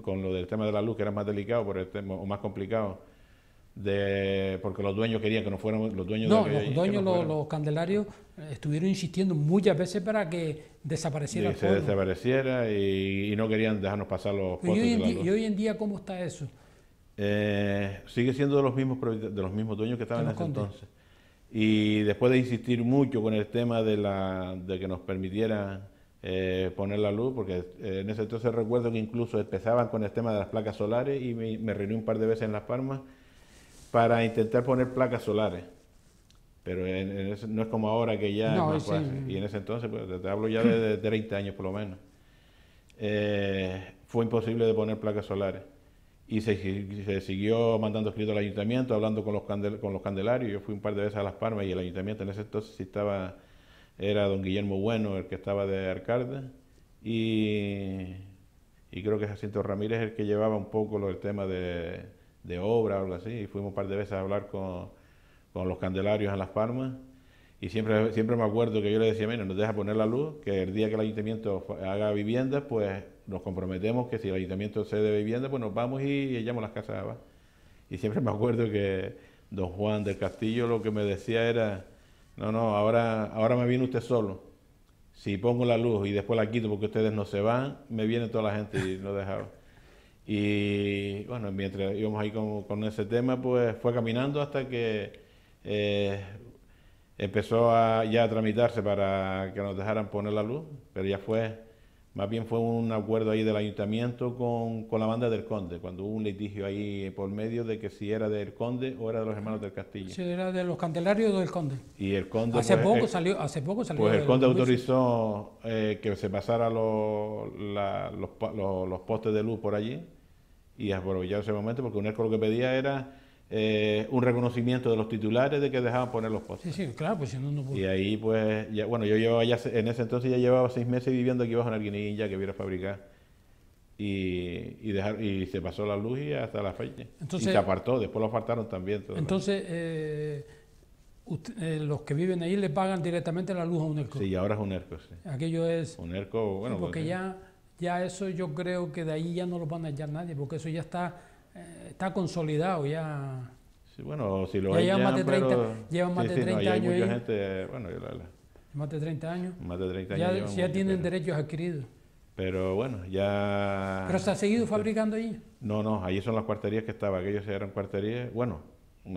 con lo del tema de la luz, que era más delicado por el tema, o más complicado, de, porque los dueños querían que no fuéramos, los dueños No, de los dueños, no los, los candelarios, eh, estuvieron insistiendo muchas veces para que desapareciera y se pueblo. desapareciera y, y no querían dejarnos pasar los y, hoy de en la di- luz. y hoy en día, ¿cómo está eso? Eh, sigue siendo de los mismos de los mismos dueños que estaban en ese entonces. Y después de insistir mucho con el tema de, la, de que nos permitieran eh, poner la luz, porque eh, en ese entonces recuerdo que incluso empezaban con el tema de las placas solares y me, me reuní un par de veces en Las Palmas para intentar poner placas solares. Pero en- en ese- no es como ahora que ya No, es más sí. fácil. Y en ese entonces, pues, te hablo ya de, de 30 años por lo menos. Eh, fue imposible de poner placas solares. Y se, se siguió mandando escrito al ayuntamiento, hablando con los, candel- con los candelarios. Yo fui un par de veces a Las Palmas y el ayuntamiento en ese entonces sí estaba, era don Guillermo Bueno, el que estaba de alcalde. Y, y creo que Jacinto Ramírez el que llevaba un poco del tema de, de obra o algo así. Y fuimos un par de veces a hablar con, con los candelarios en Las Palmas. Y siempre, siempre me acuerdo que yo le decía, mira, nos deja poner la luz, que el día que el ayuntamiento haga viviendas, pues nos comprometemos que si el ayuntamiento cede vivienda, pues nos vamos y echamos las casas abajo. Y siempre me acuerdo que don Juan del Castillo lo que me decía era, no, no, ahora, ahora me viene usted solo. Si pongo la luz y después la quito porque ustedes no se van, me viene toda la gente y no dejaba. Y bueno, mientras íbamos ahí con, con ese tema, pues fue caminando hasta que eh, empezó a, ya a tramitarse para que nos dejaran poner la luz, pero ya fue, más bien fue un acuerdo ahí del ayuntamiento con, con la banda del Conde, cuando hubo un litigio ahí por medio de que si era del Conde o era de los hermanos del Castillo. ¿Si era de los candelarios o del conde? Y el Conde... Hace pues, poco eh, salió, hace poco salió. pues el conde autorizó eh, que se pasara lo- la- los, los- los postes de luz por allí y aprovechar ese momento porque UNESCO lo que pedía era eh, un reconocimiento de los titulares de que dejaban poner los postes. Sí, sí, claro, pues si no, no puedo. Y ahí pues, ya, bueno, yo llevaba ya, en ese entonces ya llevaba seis meses viviendo aquí bajo en Arguinilla, que viera fabricar. Y, y, dejar, y se pasó la luz y hasta la fecha. Entonces- y se apartó, después lo apartaron también. Entonces, eh, usted- eh, los que viven ahí le pagan directamente la luz a UNESCO. Sí, y ahora es UNERCO, sí. Aquello es. UNERCO, bueno, Sí, porque pues, ya, ya eso yo creo que de ahí ya no lo van a echar nadie, porque eso ya está, eh, está consolidado, ya. Sí, bueno, si lo hay llevan más de 30 pero- llevan más de sí, sí, no, 30 y hay años Más de 30 años. más de 30 años Ya, llevan ya tienen pero- derechos adquiridos. Pero bueno, ya... Pero se ha seguido fabricando allí. No, no, allí son las cuarterías que estaban, aquellos eran cuarterías, bueno,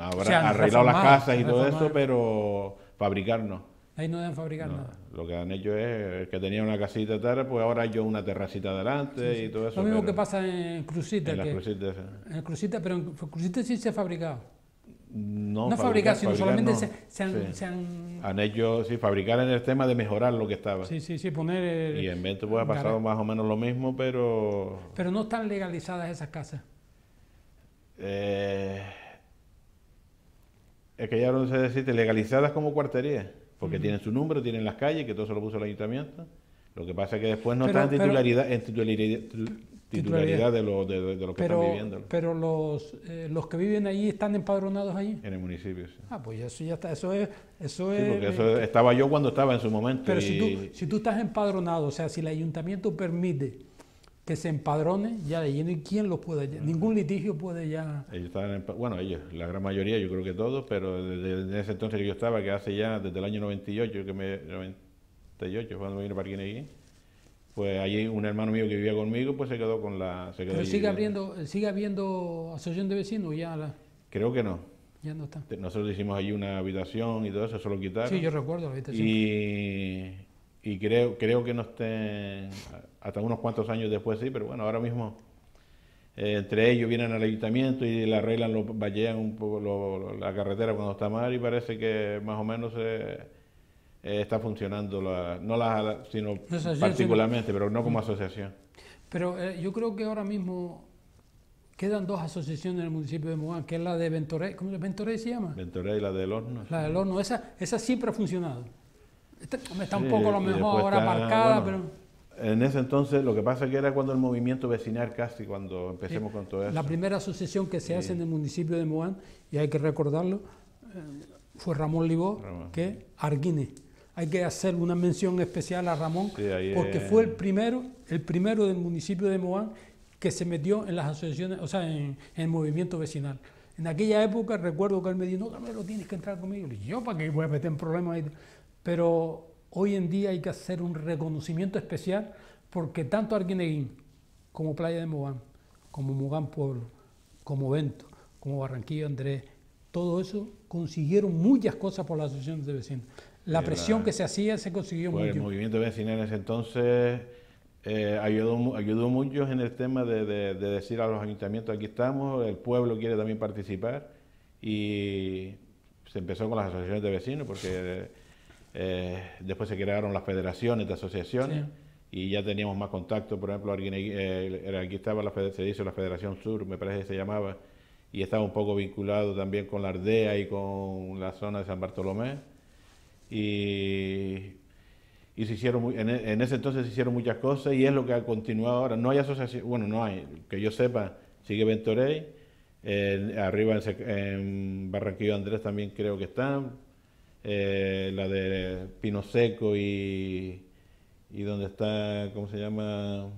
habrá Se han arreglado las casas y todo eso, pero fabricar no. Ahí no deben fabricar No, nada. Lo que han hecho es el que tenía una casita tal, pues ahora yo una terracita adelante y todo eso. Lo mismo que pasa en Crucita. en las crucitas, en el Crucita, pero en Crucita sí se ha fabricado. No, No, fabricar, sino fabricar solamente no. se, se han, Sí. se han- Han hecho, sí, fabricar en el tema de mejorar lo que estaba. Sí, sí, sí, poner... el- Y en Vento pues ha pasado más o menos lo mismo, pero Pero no están legalizadas esas casas. eh, es que ya no sé decirte, legalizadas como cuarterías, porque tienen su número, tienen las calles, que todo se lo puso el ayuntamiento. Lo que pasa es que después no Pero- están en pero- titularidad, en titularidad, titularidad de, lo, de, de los que Pero, están viviendo pero los, eh, los que viven ahí están empadronados allí. en el municipio. Sí, Ah, pues eso ya está. Eso es... Eso Sí, es porque eso estaba yo cuando estaba en su momento. Pero y- si tú, si tú estás empadronado, o sea, si el ayuntamiento permite que se empadrone, ya de lleno, ¿y quién lo puede? ya? Ningún litigio puede ya... Ellos estaban en- bueno, ellos, la gran mayoría, yo creo que todos, pero desde, desde ese entonces que yo estaba, que hace ya desde el año 98, que me, 98 cuando me vine para Guineguí, pues allí un hermano mío que vivía conmigo, pues se quedó con la... Se quedó Pero sigue habiendo, sigue habiendo asociación de vecinos, ya, la- Creo que no. ya no está. Nosotros hicimos allí una habitación y todo eso, eso lo quitaron. Sí, yo recuerdo la habitación. y, y creo, creo que no estén, hasta unos cuantos años después sí, pero bueno, ahora mismo eh, entre ellos vienen al ayuntamiento y le arreglan, lo, vallean un poco la carretera cuando está mal y parece que más o menos eh, está funcionando, la, no la, sino particularmente, pero no como asociación. Pero yo creo que ahora mismo quedan dos asociaciones en el municipio de Mogán, que es la de Ventoré, ¿cómo Ventoré se llama? Ventoré y la del Horno. La del Horno, esa, esa siempre ha funcionado. Está, un poco a lo mejor ahora aparcada, pero... En ese entonces lo que pasa que era cuando el movimiento vecinal casi, cuando empecemos con todo eso. La primera asociación que se hace en el municipio de Moán, y hay que recordarlo, eh, fue Ramón Libó, que Arguine. Hay que hacer una mención especial a Ramón, porque fue el primero, el primero del municipio de Moán que se metió en las asociaciones, o sea, en, el movimiento vecinal. En aquella época recuerdo que él me dijo, no, lo tienes que entrar conmigo. Y yo, ¿para qué voy a meter en problemas? Ahí? Pero hoy en día hay que hacer un reconocimiento especial porque tanto Arguineguín como Playa de Mogán, como Mogán Pueblo, como Vento, como Barranquilla Andrés, todo eso consiguieron muchas cosas por las asociaciones de vecinos. La presión que se hacía se consiguió pues mucho. El movimiento vecinal en ese entonces eh, ayudó, ayudó mucho en el tema de, decir a los ayuntamientos, aquí estamos, el pueblo quiere también participar y se empezó con las asociaciones de vecinos porque eh, después se crearon las federaciones de asociaciones y ya teníamos más contacto, por ejemplo, eh, aquí estaba la, se hizo la Federación Sur, me parece que se llamaba, y estaba un poco vinculado también con la Ardea y con la zona de San Bartolomé. Y y se hicieron e, en, ese entonces se hicieron muchas cosas y es lo que ha continuado ahora. No hay asociación, bueno, no hay, que yo sepa, sigue Ventorey, arriba en, Barranquillo Andrés también creo que están, eh, la de Pino Seco y, y donde está, ¿cómo se llama?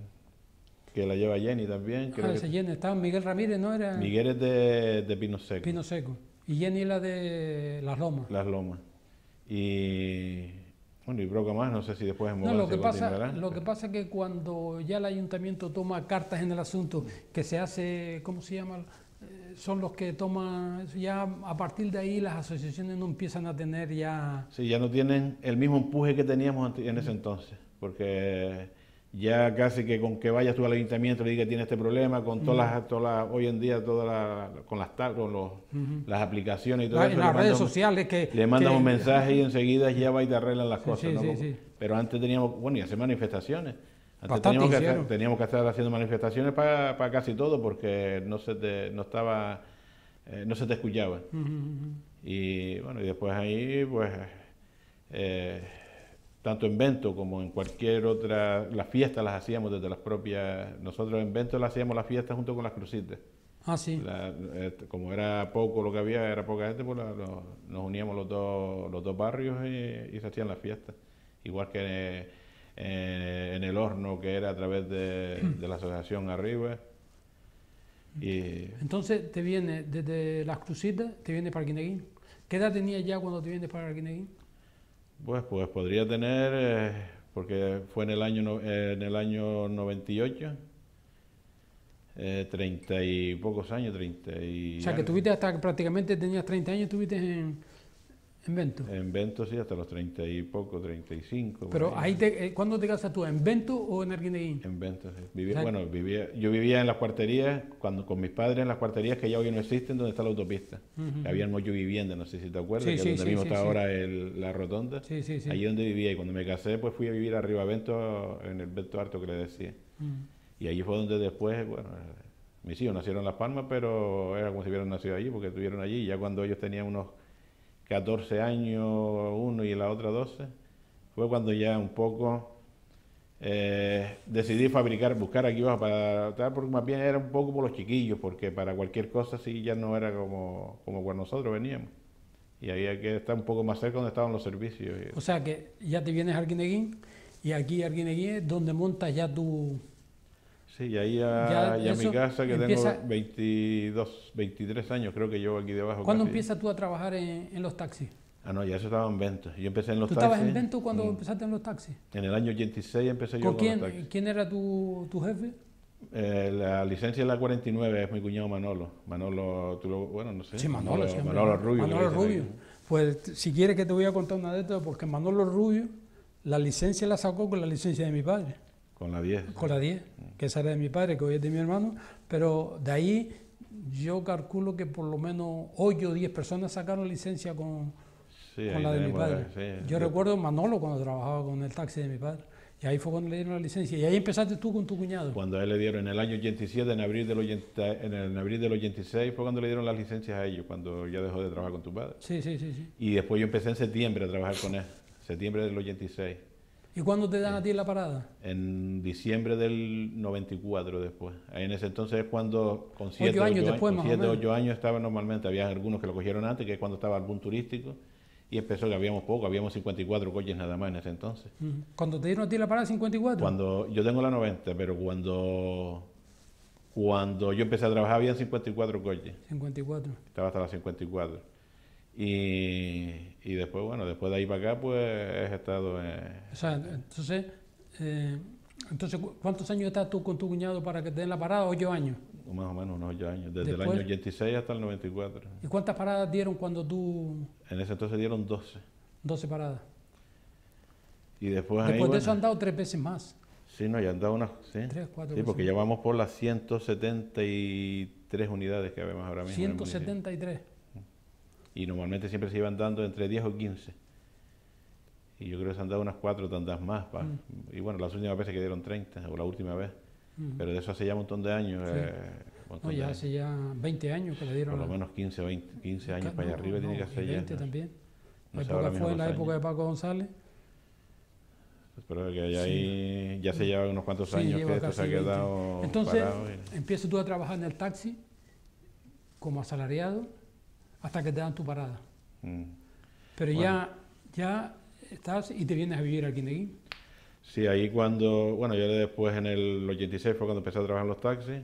Que la lleva Jenny también. Creo ah, Jenny, estaba Miguel Ramírez, ¿no era? Miguel es de, de Pino Seco. Pino Seco. Y Jenny la de Las Lomas. Las Lomas. Y bueno, y broca más, no sé si después no, lo que pasa Lo que pasa es que cuando ya el ayuntamiento toma cartas en el asunto, que se hace, ¿cómo se llama? Eh, son los que toman, ya a partir de ahí las asociaciones no empiezan a tener ya... Sí, ya no tienen el mismo empuje que teníamos en ese entonces, porque ya casi que con que vayas tú al ayuntamiento y le digas que tiene este problema, con todas, las, todas hoy en día todas con las con los, las aplicaciones y todo eso. las redes sociales que... Le mandan un mensaje y enseguida ya va y te arreglan las cosas. Pero antes teníamos, bueno, y hacer manifestaciones. Antes teníamos que, teníamos que, estar haciendo manifestaciones para, para casi todo porque no se te, no estaba, eh, no se te escuchaba. Y bueno, y después ahí, pues... Eh, tanto en Vento como en cualquier otra, las fiestas las hacíamos desde las propias, nosotros en Vento las hacíamos las fiestas junto con las crucitas. Ah, sí. Eh, como era poco lo que había, era poca gente, pues nos uníamos los dos, los dos barrios y, se hacían las fiestas. Igual que eh, en el horno, que era a través de, la asociación arriba. Y... Entonces te viene desde las crucitas, te viene para Guineguín. ¿Qué edad tenías ya cuando te vienes para Guineguín? Pues, pues podría tener, eh, porque fue en el año, en el año 98, eh, 30 y pocos años, 30 y... O sea, que tuviste hasta prácticamente tenías 30 años, tuviste en, en Vento. En Vento sí, hasta los 30 y poco, 35. Pero ahí, te, eh, ¿cuándo te casas tú? ¿En Vento o en Arguineguín? En Vento, sí. bueno, vivía, yo vivía en las cuarterías, cuando, con mis padres en las cuarterías que ya hoy no existen, donde está la autopista. Había mucho vivienda, no sé si te acuerdas, que donde mismo está ahora la rotonda. Sí, sí, sí. Allí donde vivía. Y cuando me casé, pues fui a vivir arriba a Vento, en el Vento Alto que le decía. Y allí fue donde después, bueno, mis hijos nacieron en Las Palmas, pero era como si hubieran nacido allí, porque estuvieron allí. Y ya cuando ellos tenían unos 14 años uno y la otra 12, fue cuando ya un poco eh, decidí fabricar, buscar aquí abajo para porque más bien era un poco por los chiquillos, porque para cualquier cosa sí ya no era como, como cuando nosotros veníamos. Y hay que estar un poco más cerca donde estaban los servicios. O sea que ya te vienes a Arguineguín y aquí Arguineguín es donde montas ya tu Sí, y ahí a, mi casa, que tengo 22, 23 años, creo que llevo aquí debajo. ¿Cuándo empiezas tú a trabajar en, los taxis? Ah, no, ya eso estaba en Vento. Yo empecé en los ¿Tú estabas en Vento cuando mm. empezaste en los taxis? En el año 86 empecé yo con quién, los taxis. ¿Quién era tu, tu jefe? Eh, la licencia es la 49 es mi cuñado Manolo. Manolo, tú lo, bueno, no sé. Sí, Manolo, Manolo, Manolo Rubio. Manolo Rubio. Pues si quieres que te voy a contar una de estas, porque Manolo Rubio, la licencia la sacó con la licencia de mi padre. Con la 10. Con la 10, que esa era de mi padre, que hoy es de mi hermano, pero de ahí yo calculo que por lo menos 8 o 10 personas sacaron licencia con, Sí, con ahí la de mi padre. sí. Yo recuerdo Manolo cuando trabajaba con el taxi de mi padre. Y ahí fue cuando le dieron la licencia. Y ahí empezaste tú con tu cuñado. Cuando a él le dieron en el año 87, en abril del, 80 en el- en abril del 86, fue cuando le dieron las licencias a ellos, cuando ya dejó de trabajar con tu padre. Sí, sí, sí, sí. Y después yo empecé en septiembre a trabajar con él, septiembre del 86. ¿Y cuándo te dan a ti la parada? En diciembre del 94 después. En ese entonces es cuando con 7 años después, con más o siete, menos. ocho años estaba normalmente. Había algunos que lo cogieron antes, que es cuando estaba el boom turístico. Y empezó que habíamos poco, habíamos 54 coches nada más en ese entonces. Cuando te dieron a ti la parada, 54. Cuando yo tengo la 90, pero cuando cuando yo empecé a trabajar había 54 coches. 54. Estaba hasta las 54. Y, y después, bueno, después de ahí para acá, pues he estado en, O sea, entonces, eh, entonces, ¿cu- ¿cuántos años estás tú con tu cuñado para que te den la parada? Ocho años. más o menos unos 8 años, desde Después- el año 86 hasta el 94. ¿Y cuántas paradas dieron cuando tú... En ese entonces dieron 12. 12 paradas? Y después, ahí, Después de bueno, eso han dado tres veces más. Sí, no, ya han dado unas. Sí, Tres, cuatro sí porque ya vamos por las 173 unidades que vemos ahora mismo. en el municipio. 173. Y normalmente siempre se iban dando entre 10 o 15. Y yo creo que se han dado unas 4 tandas más. pa. Mm. Y bueno, las últimas veces que dieron 30, o la última vez. Ujú. Pero de eso hace ya un montón de años. Sí. eh, montón No, ya hace ya 20 años que le dieron Por lo la- menos 15 o 20, 15 años para allá no, arriba tiene que ya. 20 ¿no? también. La época fue la época de. Paco González. Pero que ya, Sí. ahí, ya se lleva unos cuantos Sí, años que esto se ha casi 20. quedado Entonces, parado. y- empiezas tú a trabajar en el taxi como asalariado hasta que te dan tu parada. Mm. Pero Bueno. ya, ya estás y te vienes a vivir aquí en Neguín. Sí, ahí cuando, bueno, yo después en el 86 fue cuando empecé a trabajar en los taxis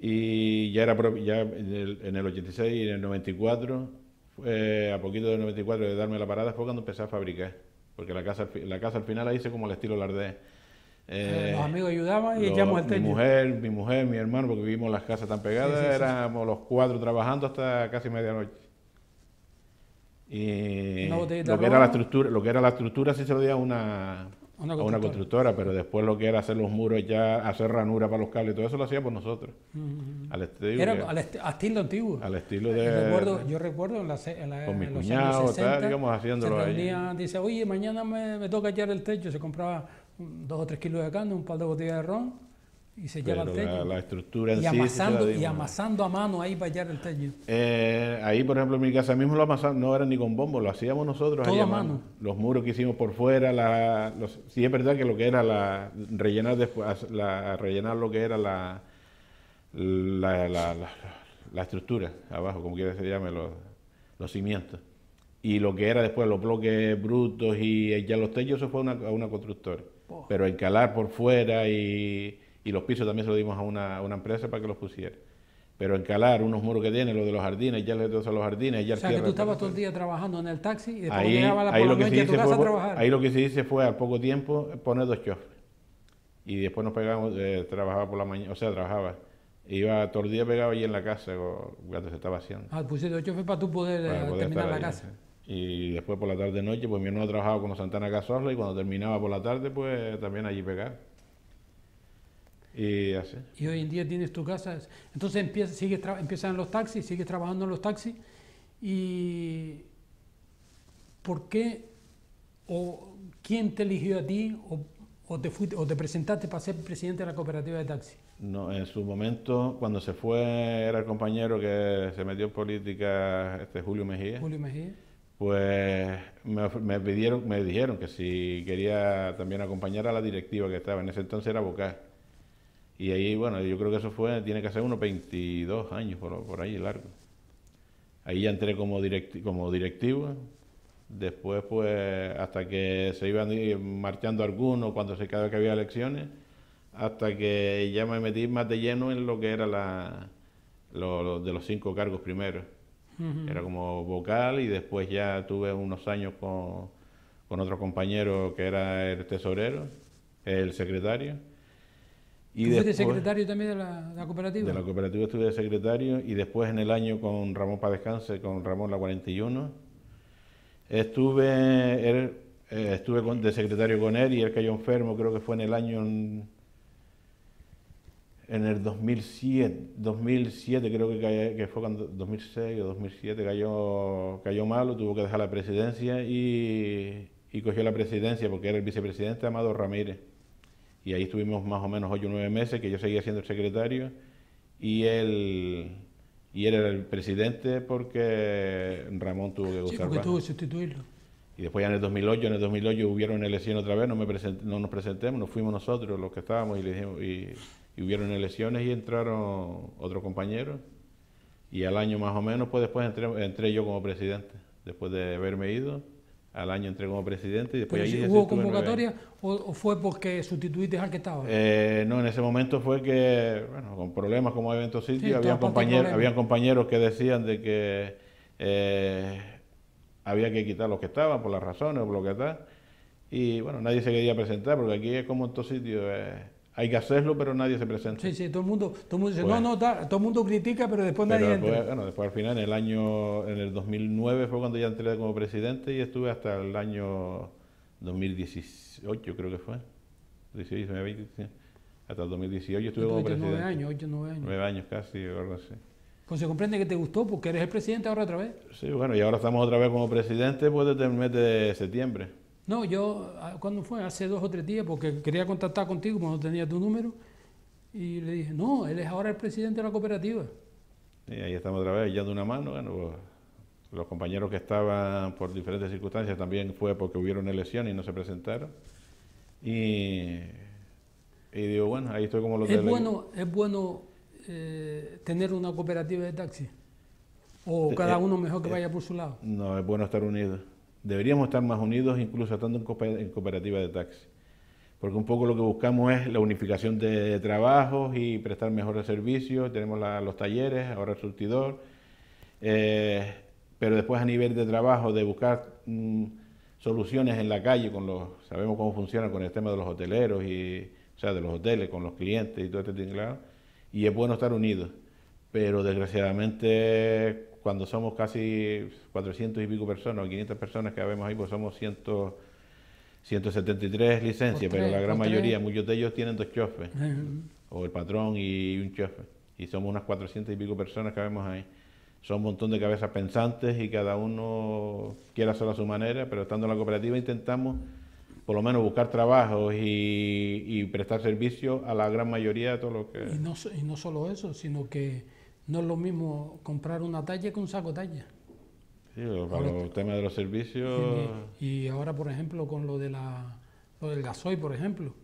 y ya era ya en el, en el 86 y en el 94, fue a poquito del 94 de darme la parada fue cuando empecé a fabricar, porque la casa, al la casa al final la hice como el estilo Lardé. Eh, Eh, los amigos ayudaban y echamos el mi techo. mujer, mi mujer, mi hermano, porque vivimos las casas tan pegadas, Sí, sí, sí. éramos los cuatro trabajando hasta casi medianoche. Y lo que era la estructura, lo que era la estructura sí se lo di a una, Una a una constructora. pero después lo que era hacer los muros ya, hacer ranura para los cables, todo eso lo hacíamos nosotros. Al estilo, Era que- al, est- estilo antiguo. al estilo Yo de... recuerdo, yo recuerdo en, la, en, la, Con mi en los cuñado, años 60, tal, íbamos haciéndolo se ahí. dice, oye, mañana me, me toca echar el techo. Se compraba dos o tres kilos de carne, un par de botellas de ron y se pero el techo. la, la estructura en y, sí amasando, y amasando a mano ahí para echar el techo. Eh, ahí, por ejemplo, en mi casa mismo lo amasamos, no era ni con bombo, lo hacíamos nosotros. Todo a mano. Los muros que hicimos por fuera, la, los, sí es verdad que lo que era la, rellenar después, la, rellenar lo que era la, la, la, la- la estructura, abajo, como quiera que se llame, los, los cimientos. Y lo que era después los bloques brutos y ya los techos, eso fue una, a una constructora. Pero encalar por fuera y, y los pisos también se lo dimos a una, a una empresa para que los pusiera. Pero encalar unos muros que tiene, lo de los jardines, ya le dos a los jardines, ya O sea, que tú estabas todo el día trabajando en el taxi y después ahí, llegabas a la, ahí por la lo se noche a tu casa a trabajar. ahí lo que se hizo fue al poco tiempo poner dos chofres. Y después nos pegamos, eh, trabajaba por la mañana, o sea, trabajaba. Iba todo el día pegado allí en la casa cuando se estaba haciendo. Ah, pusiste ocho para tú poder, eh, para poder terminar la casa. sí. Y después por la tarde noche, pues mi hermano trabajaba con los Santana Cazorla y cuando terminaba por la tarde, pues también allí pegar. Y así. Y hoy en día tienes tu casa. Entonces empiezas, sigues en los taxis, sigues trabajando en los taxis. ¿Y por qué o quién te eligió a ti o, o te, fuiste, o te presentaste para ser presidente de la cooperativa de taxi? No, en su momento, cuando se fue, era el compañero que se metió en política, este Julio Mejía. Julio Mejía. Pues me, me pidieron, me dijeron que si quería también acompañar a la directiva que estaba, en ese entonces era vocal. Y ahí, bueno, yo creo que eso fue, tiene que ser unos 22 años por, ahí largo. Ahí ya entré como, directi- como directivo. Después, pues, hasta que se iban marchando algunos cuando se cada que había elecciones, hasta que ya me metí más de lleno en lo que era la, de los cinco cargos Era como vocal y después ya tuve unos años con, con otro compañero que era el tesorero, el secretario. Y ¿Tú fuiste después secretario también de la, de la cooperativa? de la cooperativa estuve de secretario y después en el año con Ramón para Descanse, con Ramón la 41, estuve, él eh, estuve de secretario con él y él cayó enfermo, creo que fue en el año en el 2007, 2007 creo que, que fue cuando 2006 o 2007 cayó, cayó malo, tuvo que dejar la presidencia y, y cogió la presidencia porque era el vicepresidente Amado Ramírez. Y ahí estuvimos más o menos ocho o nueve meses, que yo seguía siendo el secretario y él, y él era el presidente porque Ramón tuvo que gustar. Sí, porque tuvo que sustituirlo. Y después ya en el 2008, en el 2008 hubieron elecciones otra vez, no, me no nos presentemos, nos fuimos nosotros los que estábamos y, le dijimos, y y hubieron elecciones y entraron otros compañeros. Y al año más o menos, pues después entré, entré yo como presidente, después de haberme ido. Al año entré como presidente y después ¿Hubo convocatoria o, fue porque sustituiste al que estaba? Eh, no, en ese momento fue que, bueno, con problemas como hay en estos sitios, había compañeros, habían compañeros que decían de que eh, había que quitar los que estaban por las razones o por lo que tal. Y bueno, nadie se quería presentar porque aquí es como en estos sitios. Eh, hay que hacerlo, pero nadie se presenta. Sí, sí, todo el mundo, todo el mundo dice, no, pues no, todo el mundo critica, pero después nadie entra. Bueno, después al final, en el año, en el 2009 fue cuando ya entré como presidente y estuve hasta el año 2018, creo que fue. 16, 20, hasta el 2018 estuve como presidente. Nueve años, ocho, nueve años. Nueve años casi, algo así. Pues se comprende que te gustó porque eres el presidente ahora otra vez. Sí, bueno, y ahora estamos otra vez como presidente pues desde el mes de septiembre. No, yo, ah, ¿cuándo fue? Hace dos o tres días, porque quería contactar contigo, cuando tenía tu número, y le dije, no, él es ahora el presidente de la cooperativa. Y ahí estamos otra vez, echando una mano. Bueno, pues, los compañeros que estaban por diferentes circunstancias también fue porque hubieron elecciones y no se presentaron. Y, y digo, bueno, ahí estoy como lo ¿Es bueno, ¿Es bueno eh, tener una cooperativa de taxi? ¿O cada eh, uno mejor que eh, vaya por su lado? No, es bueno estar unidos deberíamos estar más unidos, incluso estando en, cooperativa de taxi. Porque un poco lo que buscamos es la unificación de trabajos y prestar mejores servicios. Tenemos los talleres, ahora el surtidor. Eh, pero después a nivel de trabajo, de buscar mm, soluciones en la calle, con los, sabemos cómo funciona con el tema de los hoteleros, y, o sea, de los hoteles, con los clientes y todo este tinglado. Y es bueno estar unidos. Pero desgraciadamente cuando somos casi 400 y pico personas o 500 personas que vemos ahí, pues somos 100, 173 licencias, pero la gran mayoría, muchos de ellos tienen dos chofes, o el patrón y un chofe, y somos unas 400 y pico personas que vemos ahí. Son un montón de cabezas pensantes y cada uno quiere hacerlo a su manera, pero estando en la cooperativa intentamos por lo menos buscar trabajos y, prestar servicio a la gran mayoría de todo lo que... Y no, y no solo eso, sino que no es lo mismo comprar una talla que un saco talla. Sí, para los temas de los servicios. Y, ahora, por ejemplo, con lo, de la, lo del gasoil, por ejemplo,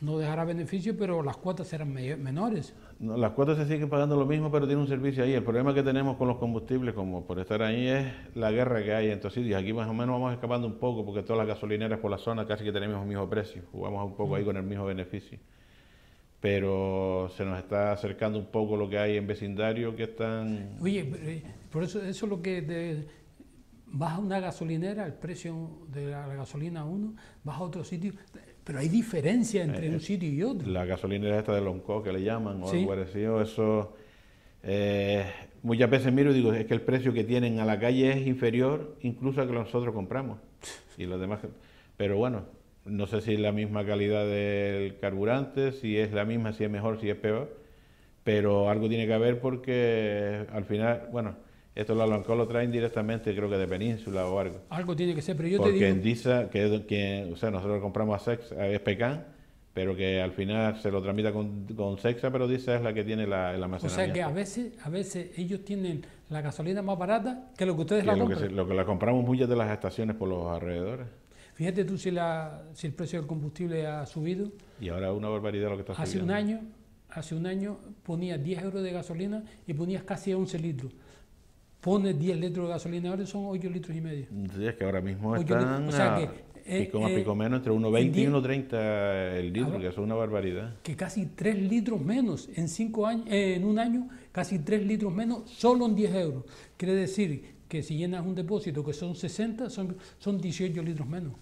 no dejará beneficio, pero las cuotas serán menores. No, las cuotas se siguen pagando lo mismo, pero tiene un servicio ahí. El problema que tenemos con los combustibles, como por estar ahí, es la guerra que hay en estos sitios. Aquí más o menos vamos escapando un poco, porque todas las gasolineras por la zona casi que tenemos el mismo precio. Jugamos un poco ahí con el mismo beneficio pero se nos está acercando un poco lo que hay en vecindario que están... Oye, eh, por eso eso es lo que... De, vas a una gasolinera, el precio de la, gasolina uno, vas a otro sitio, pero hay diferencia entre eh, un sitio y otro. La gasolinera esta de Lonco que le llaman, o algo parecido, eso... Eh, muchas veces miro y digo, es que el precio que tienen a la calle es inferior incluso a que nosotros compramos. Y los demás... Pero bueno, no sé si es la misma calidad del carburante, si es la misma, si es mejor, si es peor, pero algo tiene que haber porque al final, bueno, esto lo Alanco lo traen directamente, creo que de Península o algo. Algo tiene que ser, pero yo porque te digo... en DISA, que, que o sea, nosotros compramos a Sex, a Especan, pero que al final se lo tramita con, con Sexa, pero DISA es la que tiene la, almacenamiento. O sea que a veces, a veces ellos tienen la gasolina más barata que lo que ustedes la compran. lo que la compramos muchas de las estaciones por los alrededores. Fíjate tú si, la, si el precio del combustible ha subido. Y ahora una barbaridad lo que está hace un año Hace un año ponías 10 euros de gasolina y ponías casi 11 litros. Pones 10 litros de gasolina, ahora son 8 litros y medio. Sí, es que ahora mismo están o sea que, eh, pico más, pico menos, entre 1,20 y 1,30 el litro, que eso es una barbaridad. Que casi 3 litros menos en, cinco años, eh, en un año, casi 3 litros menos solo en 10 euros. Quiere decir que si llenas un depósito que son 60, son, son 18 litros menos.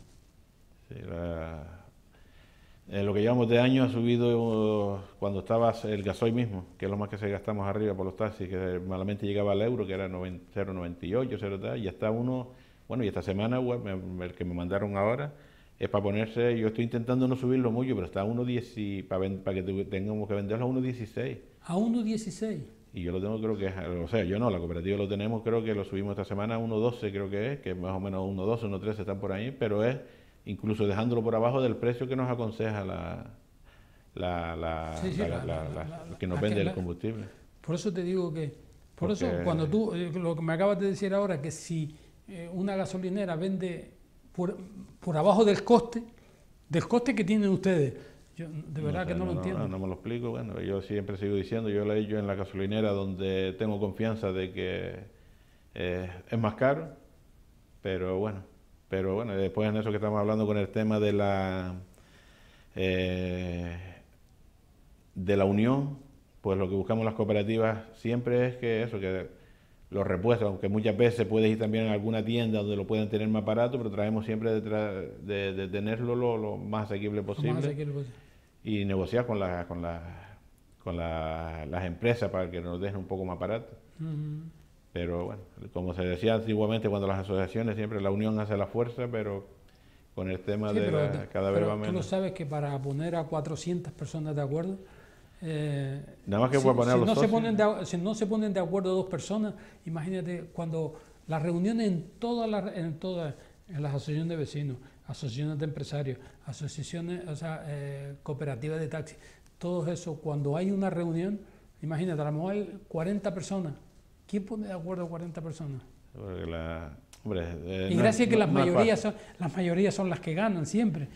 Eh, lo que llevamos de año ha subido cuando estaba el gasoil mismo, que es lo más que se gastamos arriba por los taxis, que malamente llegaba al euro, que era 0,98, 0, y está uno Bueno, y esta semana, el que me mandaron ahora, es para ponerse, yo estoy intentando no subirlo mucho, pero está a 1.10, para, para que tengamos que venderlo a 1.16. ¿A 1.16? Y yo lo tengo, creo que es, o sea, yo no, la cooperativa lo tenemos, creo que lo subimos esta semana a 1.12, creo que es, que más o menos 1.12, 1.13 están por ahí, pero es incluso dejándolo por abajo del precio que nos aconseja la, la, la, que nos vende el combustible. Por eso te digo que, por eso cuando tú, eh, lo que me acabas de decir ahora, que si eh, una gasolinera vende por, por abajo del coste, del coste que tienen ustedes, yo de verdad que no, lo entiendo. No, me lo explico. Bueno, yo siempre sigo diciendo, yo lo he hecho en la gasolinera donde tengo confianza de que eh, es más caro, pero bueno, pero bueno, después en eso que estamos hablando con el tema de la eh, de la unión, pues lo que buscamos las cooperativas siempre es que eso, que los repuestos, aunque muchas veces puedes ir también a alguna tienda donde lo pueden tener más barato, pero traemos siempre de, de, tenerlo lo, más asequible posible. Más asequible posible y negociar con, la, con, la, con las empresas para que nos dejen un poco más barato. Pero bueno, como se decía antiguamente, cuando las asociaciones siempre la unión hace la fuerza, pero con el tema de cada vez va menos. Tú lo sabes que para poner a 400 personas de acuerdo. Eh, Nada más que si, poner si no se ponen de, si no se ponen de acuerdo dos personas, imagínate cuando las reuniones en todas las en todas en las asociaciones de vecinos, asociaciones de empresarios, asociaciones, o sea, eh, cooperativas de taxi, todo eso, cuando hay una reunión, imagínate, a lo mejor hay 40 personas. ¿Quién pone de acuerdo 40 personas? Eh, y gracias a que las, mayorías son, las mayorías son las que ganan siempre,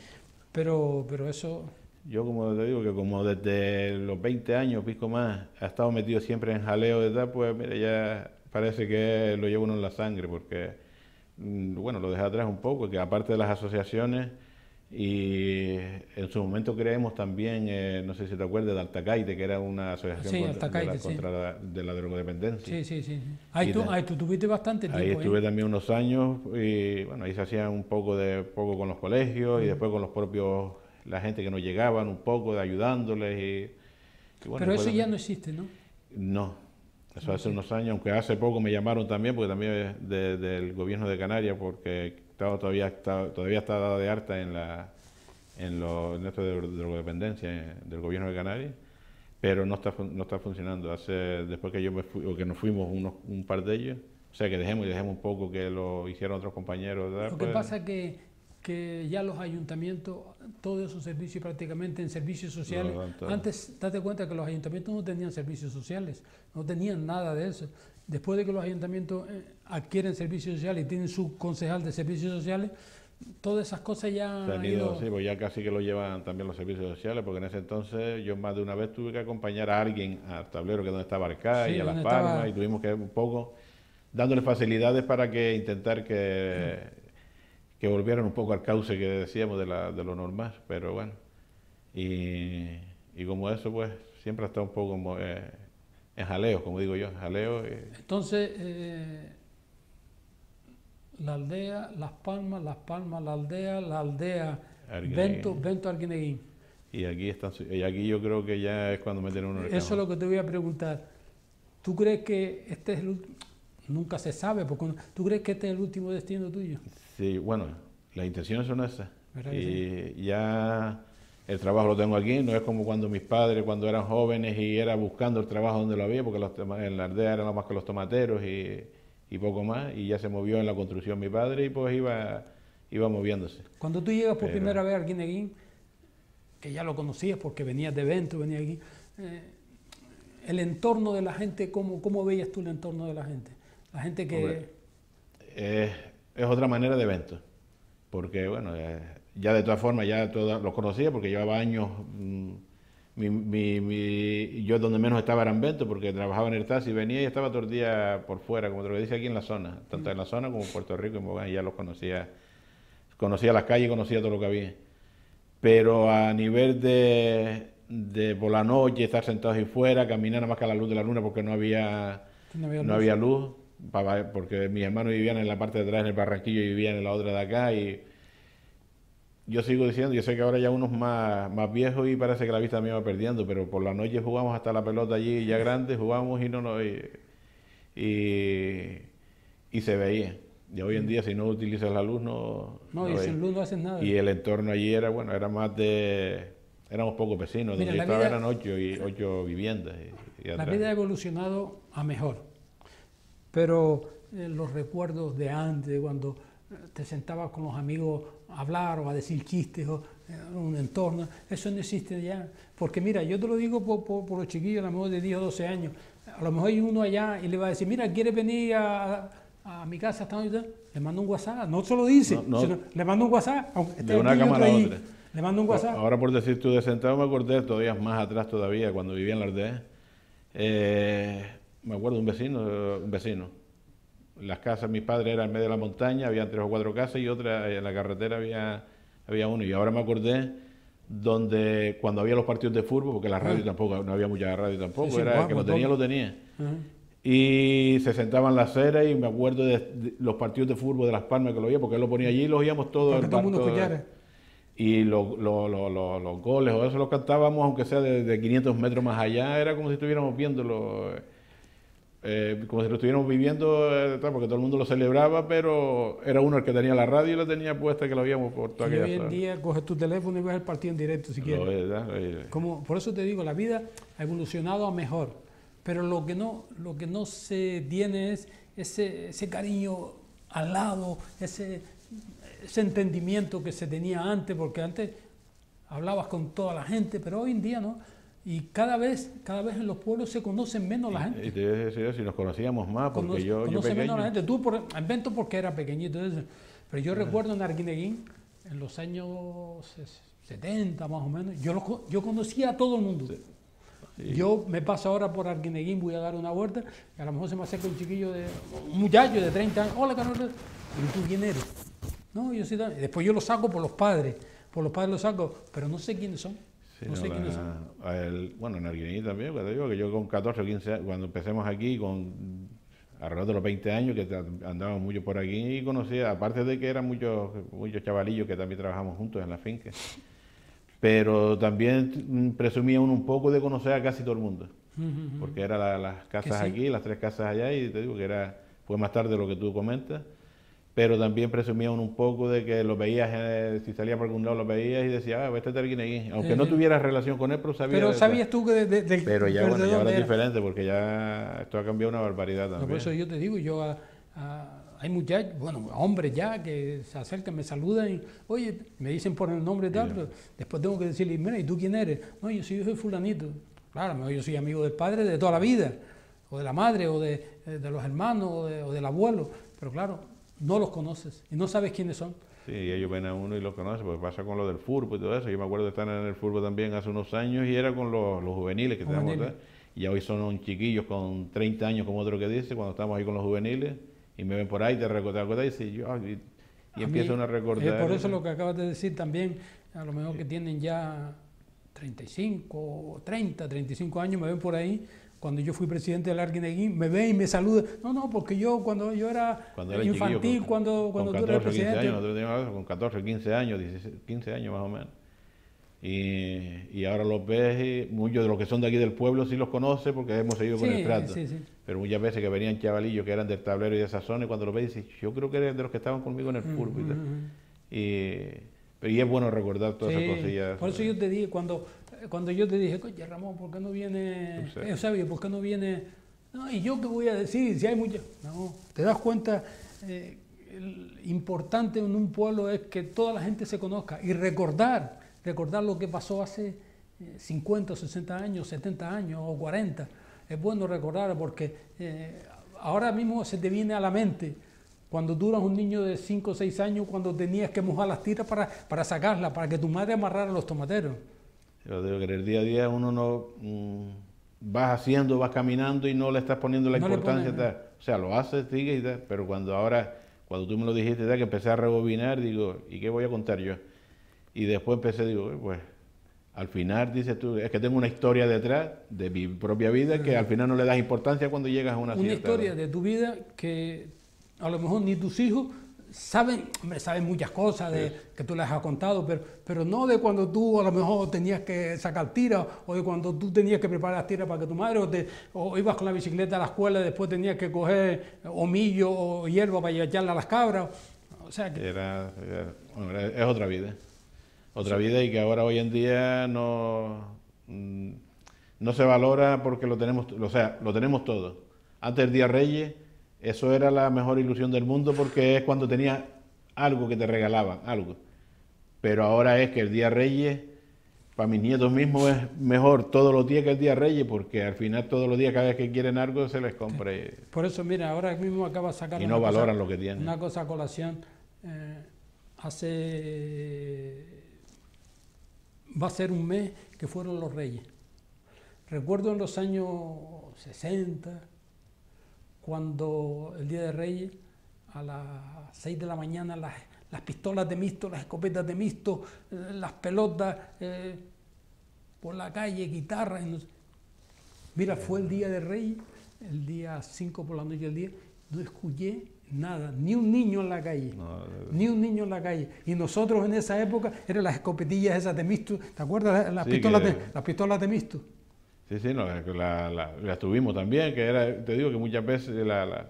pero, pero eso... Yo como te digo que como desde los 20 años, pico más, ha estado metido siempre en jaleo de tal, pues mira, ya parece que lo lleva uno en la sangre, porque Mm, bueno, lo dejé atrás un poco, que aparte de las asociaciones, y en su momento creemos también, eh, no sé si te acuerdas, de Altacaite, que era una asociación contra, de, la, drogodependencia. Sí, sí, sí. Ahí, tú, ahí tú tuviste bastante tiempo. Ahí estuve también unos años y bueno, ahí se hacían un poco de poco con los colegios y después con los propios, la gente que nos llegaban un poco, de ayudándoles. Y, Pero eso ya no existe, ¿no? No, eso hace unos años, aunque hace poco me llamaron también, porque también del gobierno de Canarias, porque estaba, todavía, está, todavía está dada de harta en, la, en, lo, en esto de, drogodependencia eh, del gobierno de Canarias, pero no está, no está funcionando. Hace, después que yo me fui, o que nos fuimos unos, un par de ellos, o sea que dejemos y dejemos un poco que lo hicieron otros compañeros. Lo que pues pasa es que que ya los ayuntamientos, todos esos servicios prácticamente en servicios sociales, antes date cuenta que los ayuntamientos no tenían servicios sociales, no tenían nada de eso. Después de que los ayuntamientos eh, adquieren servicios sociales y tienen su concejal de servicios sociales, todas esas cosas ya han ido, Sí, pues ya casi que lo llevan también los servicios sociales, porque en ese entonces yo más de una vez tuve que acompañar a alguien al tablero que donde estaba Arcá y a Las Palmas, y tuvimos que un poco dándole facilidades para que intentar que que volvieran un poco al cauce que decíamos de, la, de lo normal, pero bueno. Y, y, como eso, pues siempre ha estado un poco eh, en jaleo, como digo yo, jaleo. Entonces, eh, la aldea, Las Palmas, Las Palmas, la aldea, la aldea, Vento, Vento Arguineguín. Y aquí, están, y aquí yo creo que ya es cuando meten uno Eso es lo que te voy a preguntar. ¿Tú crees que este es el último? Nunca se sabe, porque ¿tú crees que este es el último destino tuyo? Sí, bueno, las intenciones son esas. Y ya el trabajo lo tengo aquí, no es como cuando mis padres, cuando eran jóvenes y era buscando el trabajo donde lo había, porque los, en la aldea eran más que los tomateros y, y, poco más, y ya se movió en la construcción mi padre y pues iba, iba moviéndose. Cuando tú llegas por primera vez al Guineguín, que ya lo conocías porque venías de evento, venías aquí, eh, el entorno de la gente, ¿cómo, ¿cómo veías tú el entorno de la gente? La gente que... es otra manera de evento porque bueno, eh, ya de todas formas ya todos los conocía porque llevaba años, mm, mi, mi, yo donde menos estaba era en Vento porque trabajaba en el taxi, venía y estaba todo el día por fuera, como te lo dice aquí en la zona, tanto en la zona como en Puerto Rico y ya los conocía, conocía las calles, conocía todo lo que había. Pero a nivel de, de por la noche, estar sentados ahí fuera, caminar nada más que a la luz de la luna porque no había, no había luz porque mis hermanos vivían en la parte de atrás, en el Barranquillo, y vivían en la otra de acá. Y yo sigo diciendo, yo sé que ahora ya unos más, más viejos y parece que la vista me va perdiendo, pero por la noche jugamos hasta la pelota allí, ya grande, jugamos y no, no y, y, se veía. Y hoy en día si no utilizas la luz no... No, y sin luz no haces nada. Y el entorno allí era, bueno, era más de... Éramos pocos vecinos, donde estaba eran ocho, y, ocho viviendas. la vida ha evolucionado a mejor, pero eh, los recuerdos de antes, cuando te sentabas con los amigos hablar o a decir chistes o en un entorno, eso no existe ya. Porque mira, yo te lo digo por, los chiquillos, a lo mejor de 10 o 12 años, a lo mejor hay uno allá y le va a decir, mira, ¿quieres venir a, a mi casa? Le mando un WhatsApp, no se lo dice, le mando un WhatsApp, aunque de una cámara a otra. Le mando un WhatsApp. Ahora por decir tú de sentado me acordé todavía más atrás todavía, cuando vivía en la aldea. Eh, me acuerdo un vecino, un vecino. Las casas, mi padre era en medio de la montaña, había tres o cuatro casas y otra en la carretera había, había uno. Y ahora me acordé donde cuando había los partidos de fútbol, porque la radio ah. tampoco, no había mucha radio tampoco, era que lo tenía, lo tenía. Y se sentaban en la acera y me acuerdo de, los partidos de fútbol de Las Palmas que lo oía, porque él lo ponía allí y lo oíamos todo. el todo el mundo Y los goles o eso lo cantábamos, aunque sea de, 500 metros más allá, era como si estuviéramos viéndolo. Eh, como si lo estuviéramos viviendo, eh, porque todo el mundo lo celebraba, pero era uno el que tenía la radio y la tenía puesta que lo habíamos por toda aquella Hoy en día coges tu teléfono y ves el partido en directo si quieres. Como, por eso te digo, la vida ha evolucionado a mejor, pero lo que no, lo que no se tiene es ese, ese cariño al lado, ese, ese entendimiento que se tenía antes, porque antes hablabas con toda la gente, pero hoy en día no y cada vez, cada vez en los pueblos se conocen menos la gente. Y te decir si nos conocíamos más, porque yo, yo pequeño... menos la gente. Tú por, invento porque era pequeñito, pero yo recuerdo en Arguineguín, en los años 70 más o menos, yo, yo conocía a todo el mundo. Yo me paso ahora por Arguineguín, voy a dar una vuelta, y a lo mejor se me acerca un chiquillo, de, un muchacho de 30 años, hola Carlos, ¿y tú quién eres? No, yo soy... Después yo lo saco por los padres, por los padres lo saco, pero no sé quiénes son no sé bueno, en Arguineguín también, cuando digo que yo con 14 o 15 años, cuando empecemos aquí, con alrededor de los 20 años, que andábamos mucho por aquí y conocía, aparte de que eran muchos, muchos chavalillos que también trabajamos juntos en la finca, pero también presumía uno un poco de conocer a casi todo el mundo, porque eran las casas aquí, las tres casas allá, y te digo que era, fue más tarde lo que tú comentas, pero también presumían un poco de que lo veías, eh, si salía por algún lado lo veías y decía, ah, este es aquí. Aunque no tuvieras relación con él, pero sabías... Pero sabías tú que... De, pero ya, bueno, ya ahora es diferente porque ya esto ha cambiado una barbaridad también. por eso yo te digo, yo hay muchachos, bueno, hombres ya que se acercan, me saludan y, oye, me dicen por el nombre y tal, pero después tengo que decirle, mira, ¿y tú quién eres? No, yo soy, yo soy fulanito. Claro, yo soy amigo del padre de toda la vida, o de la madre, o de, de los hermanos, o, o del abuelo. Pero claro, no los conoces y no sabes quiénes son. Sí, ellos ven a uno y lo conocen, porque pasa con lo del fútbol y todo eso. Yo me acuerdo de estar en el fútbol también hace unos años y era con los, juveniles que tenemos. Y hoy son chiquillos con 30 años, como otro que dice, cuando estamos ahí con los juveniles y me ven por ahí, te recuerdas, y, yo, y, y empiezan a recordar. Es por eso lo que acabas de decir también, a lo mejor que tienen ya 35, 30, 35 años, me ven por ahí cuando yo fui presidente del Arguineguín, me ve y me saluda. No, no, porque yo cuando yo era, infantil, cuando, cuando tú eras presidente. Años, con 14, 15 años, 15 años más o menos. Y, y, ahora los ves y muchos de los que son de aquí del pueblo sí los conoce porque hemos seguido con el trato. Pero muchas veces que venían chavalillos que eran del tablero y de esa zona y cuando los ves dices, yo creo que eres de los que estaban conmigo en el fútbol. y, y, es bueno recordar todas esas cosillas. Por eso yo te dije, cuando cuando yo te dije, oye Ramón, ¿por qué no viene Eusebio? ¿Por qué no viene? No, ¿y yo qué voy a decir? Si hay mucha... No, te das cuenta, eh, importante en un pueblo es que toda la gente se conozca y recordar, recordar lo que pasó hace 50, eh, 60 años, 70 años o 40. Es bueno recordar porque eh, ahora mismo se te viene a la mente cuando tú eras un niño de 5 o 6 años, cuando tenías que mojar las tiras para, para sacarlas, para que tu madre amarrara los tomateros. Yo digo que en el día a día uno no mm, vas haciendo, vas caminando y no le estás poniendo la importancia. o sea, lo haces, sigue y tal, pero cuando ahora, cuando tú me lo dijiste, que empecé a rebobinar, digo, ¿y qué voy a contar yo? Y después empecé, digo, pues, al final dices tú, es que tengo una historia detrás de mi propia vida que al final no le das importancia cuando llegas a una Una historia de tu vida que a lo mejor ni tus hijos saben, hombre, saben muchas cosas de, que tú les has contado, pero, pero no de cuando tú a lo mejor tenías que sacar tira o de cuando tú tenías que preparar tira para que tu madre o, te, o, ibas con la bicicleta a la escuela y después tenías que coger homillo o hierba para echarle a las cabras. O sea que... Era, bueno, es otra vida. Otra vida y que ahora hoy en día no, mm, no se valora porque lo tenemos, o sea, lo tenemos todo. Antes del Día Reyes eso era la mejor ilusión del mundo porque es cuando tenía algo que te regalaban, algo. Pero ahora es que el Día Reyes, para mis nietos mismos, es mejor todos los días que el Día Reyes, porque al final todos los días, cada vez que quieren algo, se les compra. Por eso, mira, ahora mismo acaba de sacar. Y no valoran lo que tienen. Una cosa a colación. Eh, hace. Va a ser un mes que fueron los Reyes. Recuerdo en los años 60, cuando el Día de Reyes, a las 6 de la mañana, las, las pistolas de misto, las escopetas de misto, eh, las pelotas eh, por la calle, guitarras. Mira, fue el Día de Reyes, el día 5 por la noche del día, no escuché nada, ni un niño en la calle, ni un niño en la calle. Y nosotros en esa época eran las escopetillas esas de misto, ¿te acuerdas? Las, pistolas, de, las pistolas de misto. Sí, sí, no, la, la, tuvimos también, que era, te digo que muchas veces la,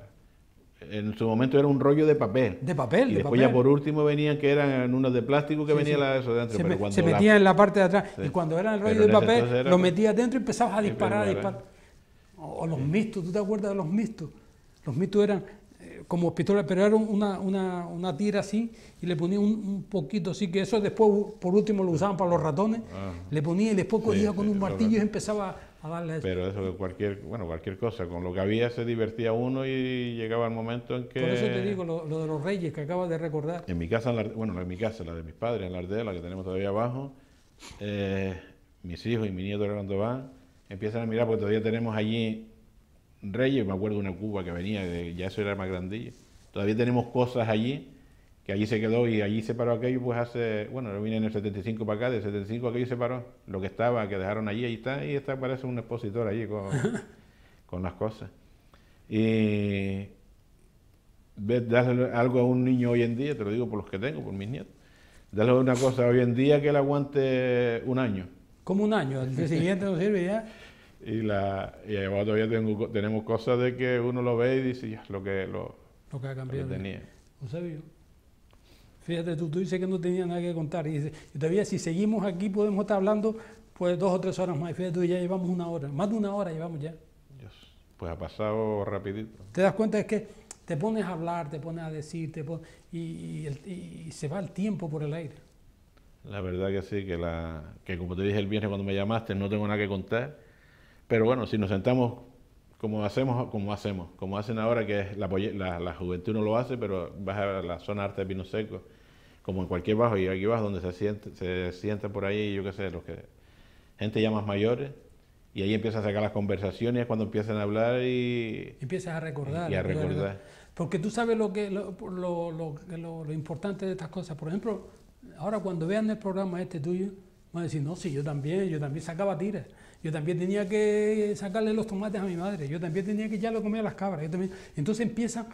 en su momento era un rollo de papel. De papel, y después ya por último venían que eran unos de plástico que venía la, eso dentro. Se, pero se metía en la parte de atrás y cuando era el rollo de papel lo metías dentro y empezabas a disparar, a disparar. O, los mistos, ¿tú te acuerdas de los mistos? Los mistos eran eh, como pistolas, pero eran una, una, una, tira así y le ponía un, poquito así, que eso después por último lo usaban para los ratones, ah. le ponía y después cogía con un martillo y empezaba pero eso, cualquier, bueno, cualquier cosa, con lo que había se divertía uno y llegaba el momento en que... Por eso te digo lo, de los reyes que acabas de recordar. En mi casa, bueno, en mi casa, la de mis padres, en la Ardela, que tenemos todavía abajo, eh, mis hijos y mi nieto cuando van, empiezan a mirar porque todavía tenemos allí reyes, me acuerdo una cuba que venía, de, ya eso era más grandillo. Todavía tenemos cosas allí que allí se quedó y allí se paró aquello, pues hace, bueno, vine en el 75 para acá, del 75 aquello se paró, lo que estaba, que dejaron allí, ahí está, y está, parece un expositor allí con, con las cosas. Y darle algo a un niño hoy en día, te lo digo por los que tengo, por mis nietos, darle una cosa hoy en día que le aguante un año. ¿Cómo un año? El siguiente no sirve ya. Y, la, y todavía tengo, tenemos cosas de que uno lo ve y dice, ya, lo que, lo, lo que ha cambiado. Lo que tenía. Fíjate, tú, tú dices que no tenía nada que contar. Y, todavía si seguimos aquí podemos estar hablando pues dos o tres horas más. Fíjate, tú ya llevamos una hora. Más de una hora llevamos ya. Dios, pues ha pasado rapidito. Te das cuenta es que te pones a hablar, te pones a decir, te y, se va el tiempo por el aire. La verdad que sí, que, la, que como te dije el viernes cuando me llamaste, no tengo nada que contar. Pero bueno, si nos sentamos como hacemos, como hacemos, como hacen ahora, que la, la, la, juventud no lo hace, pero vas a la zona arte de Pino Seco, como en cualquier bajo, y aquí vas donde se siente, se sienta por ahí, yo qué sé, los que, gente ya más mayores, y ahí empiezas a sacar las conversaciones cuando empiezan a hablar y... Empiezas a recordar. Y a recordar. Porque tú sabes lo, que, lo, lo, lo, lo, importante de estas cosas. Por ejemplo, ahora cuando vean el programa este tuyo, van a decir, no, sí, yo también, yo también sacaba tiras. Yo también tenía que sacarle los tomates a mi madre, yo también tenía que ya lo comía a las cabras. Entonces empiezan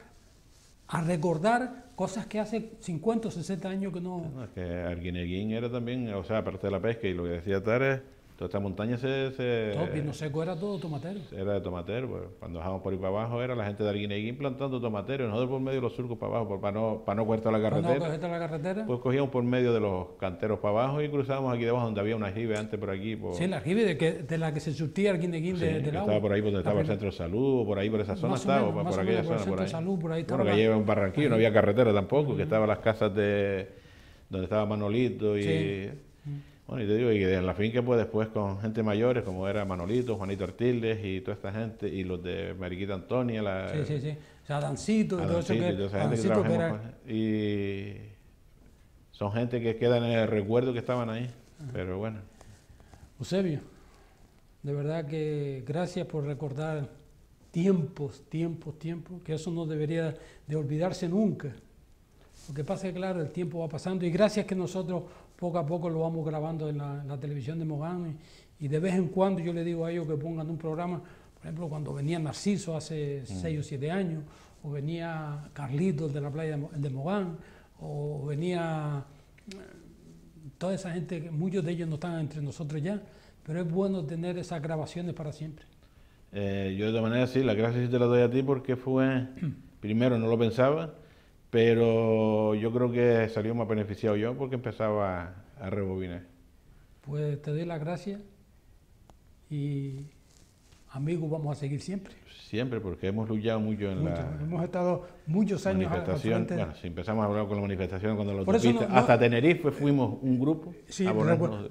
a recordar cosas que hace 50 o 60 años que no... es que Arguineguín era también, o sea, aparte de la pesca y lo que decía Tare, Toda esta montaña se... se todo Pino Seco era todo tomatero. Era de tomatero. Pues, cuando bajamos por ahí para abajo era la gente de Arguineguín plantando tomatero. Nosotros por medio de los surcos para abajo, para no, para no cortar la carretera. ¿Para no la carretera? Pues cogíamos por medio de los canteros para abajo y cruzábamos aquí debajo donde había una jibe antes por aquí. Por... Sí, la jibe de, que, de la que se surtía Arguineguín sí, de, del agua. Estaba por ahí donde estaba el centro de salud, por ahí por esa zona estaba, por, por aquella zona. Por ahí. Salud, por ahí bueno, que lleva un barranquillo, no había carretera tampoco, que estaban las casas de donde estaba Manolito y... Bueno, y te digo, y en la finca pues después con gente mayores, como era Manolito, Juanito Artiles y toda esta gente, y los de Mariquita Antonia, la, sí, sí, sí. O sea, Dancito y todo eso que, y toda esa gente que, era... Y son gente que quedan en el recuerdo que estaban ahí, pero bueno. Eusebio, de verdad que gracias por recordar tiempos, tiempos, tiempos, que eso no debería de olvidarse nunca. Lo que pasa es que, claro, el tiempo va pasando y gracias que nosotros poco a poco lo vamos grabando en la, televisión de Mogán y, de vez en cuando yo le digo a ellos que pongan un programa, por ejemplo, cuando venía Narciso hace mm. seis o siete años, o venía Carlitos de la playa de de Mogán, o venía eh, toda esa gente, muchos de ellos no están entre nosotros ya, pero es bueno tener esas grabaciones para siempre. Eh, yo de todas maneras sí, las gracias sí te las doy a ti porque fue, primero no lo pensaba, pero yo creo que salió más beneficiado yo porque empezaba a, a rebobinar. Pues te doy las gracias y amigos vamos a seguir siempre. Siempre, porque hemos luchado mucho en Mucho. la Hemos estado muchos años manifestación. frente. Bueno, si empezamos a hablar con la manifestación cuando la autopista, no- no- hasta Tenerife fuimos un grupo Sí, a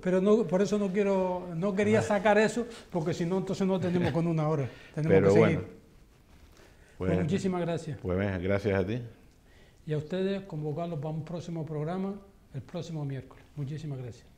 pero, no, por eso no quiero, no quería sacar eso, porque si no, entonces no tenemos con una hora. Tenemos pero que bueno, seguir. pues, Pues muchísimas gracias. pues gracias a ti. Y a ustedes convocarlos para un próximo programa el próximo miércoles. Muchísimas gracias.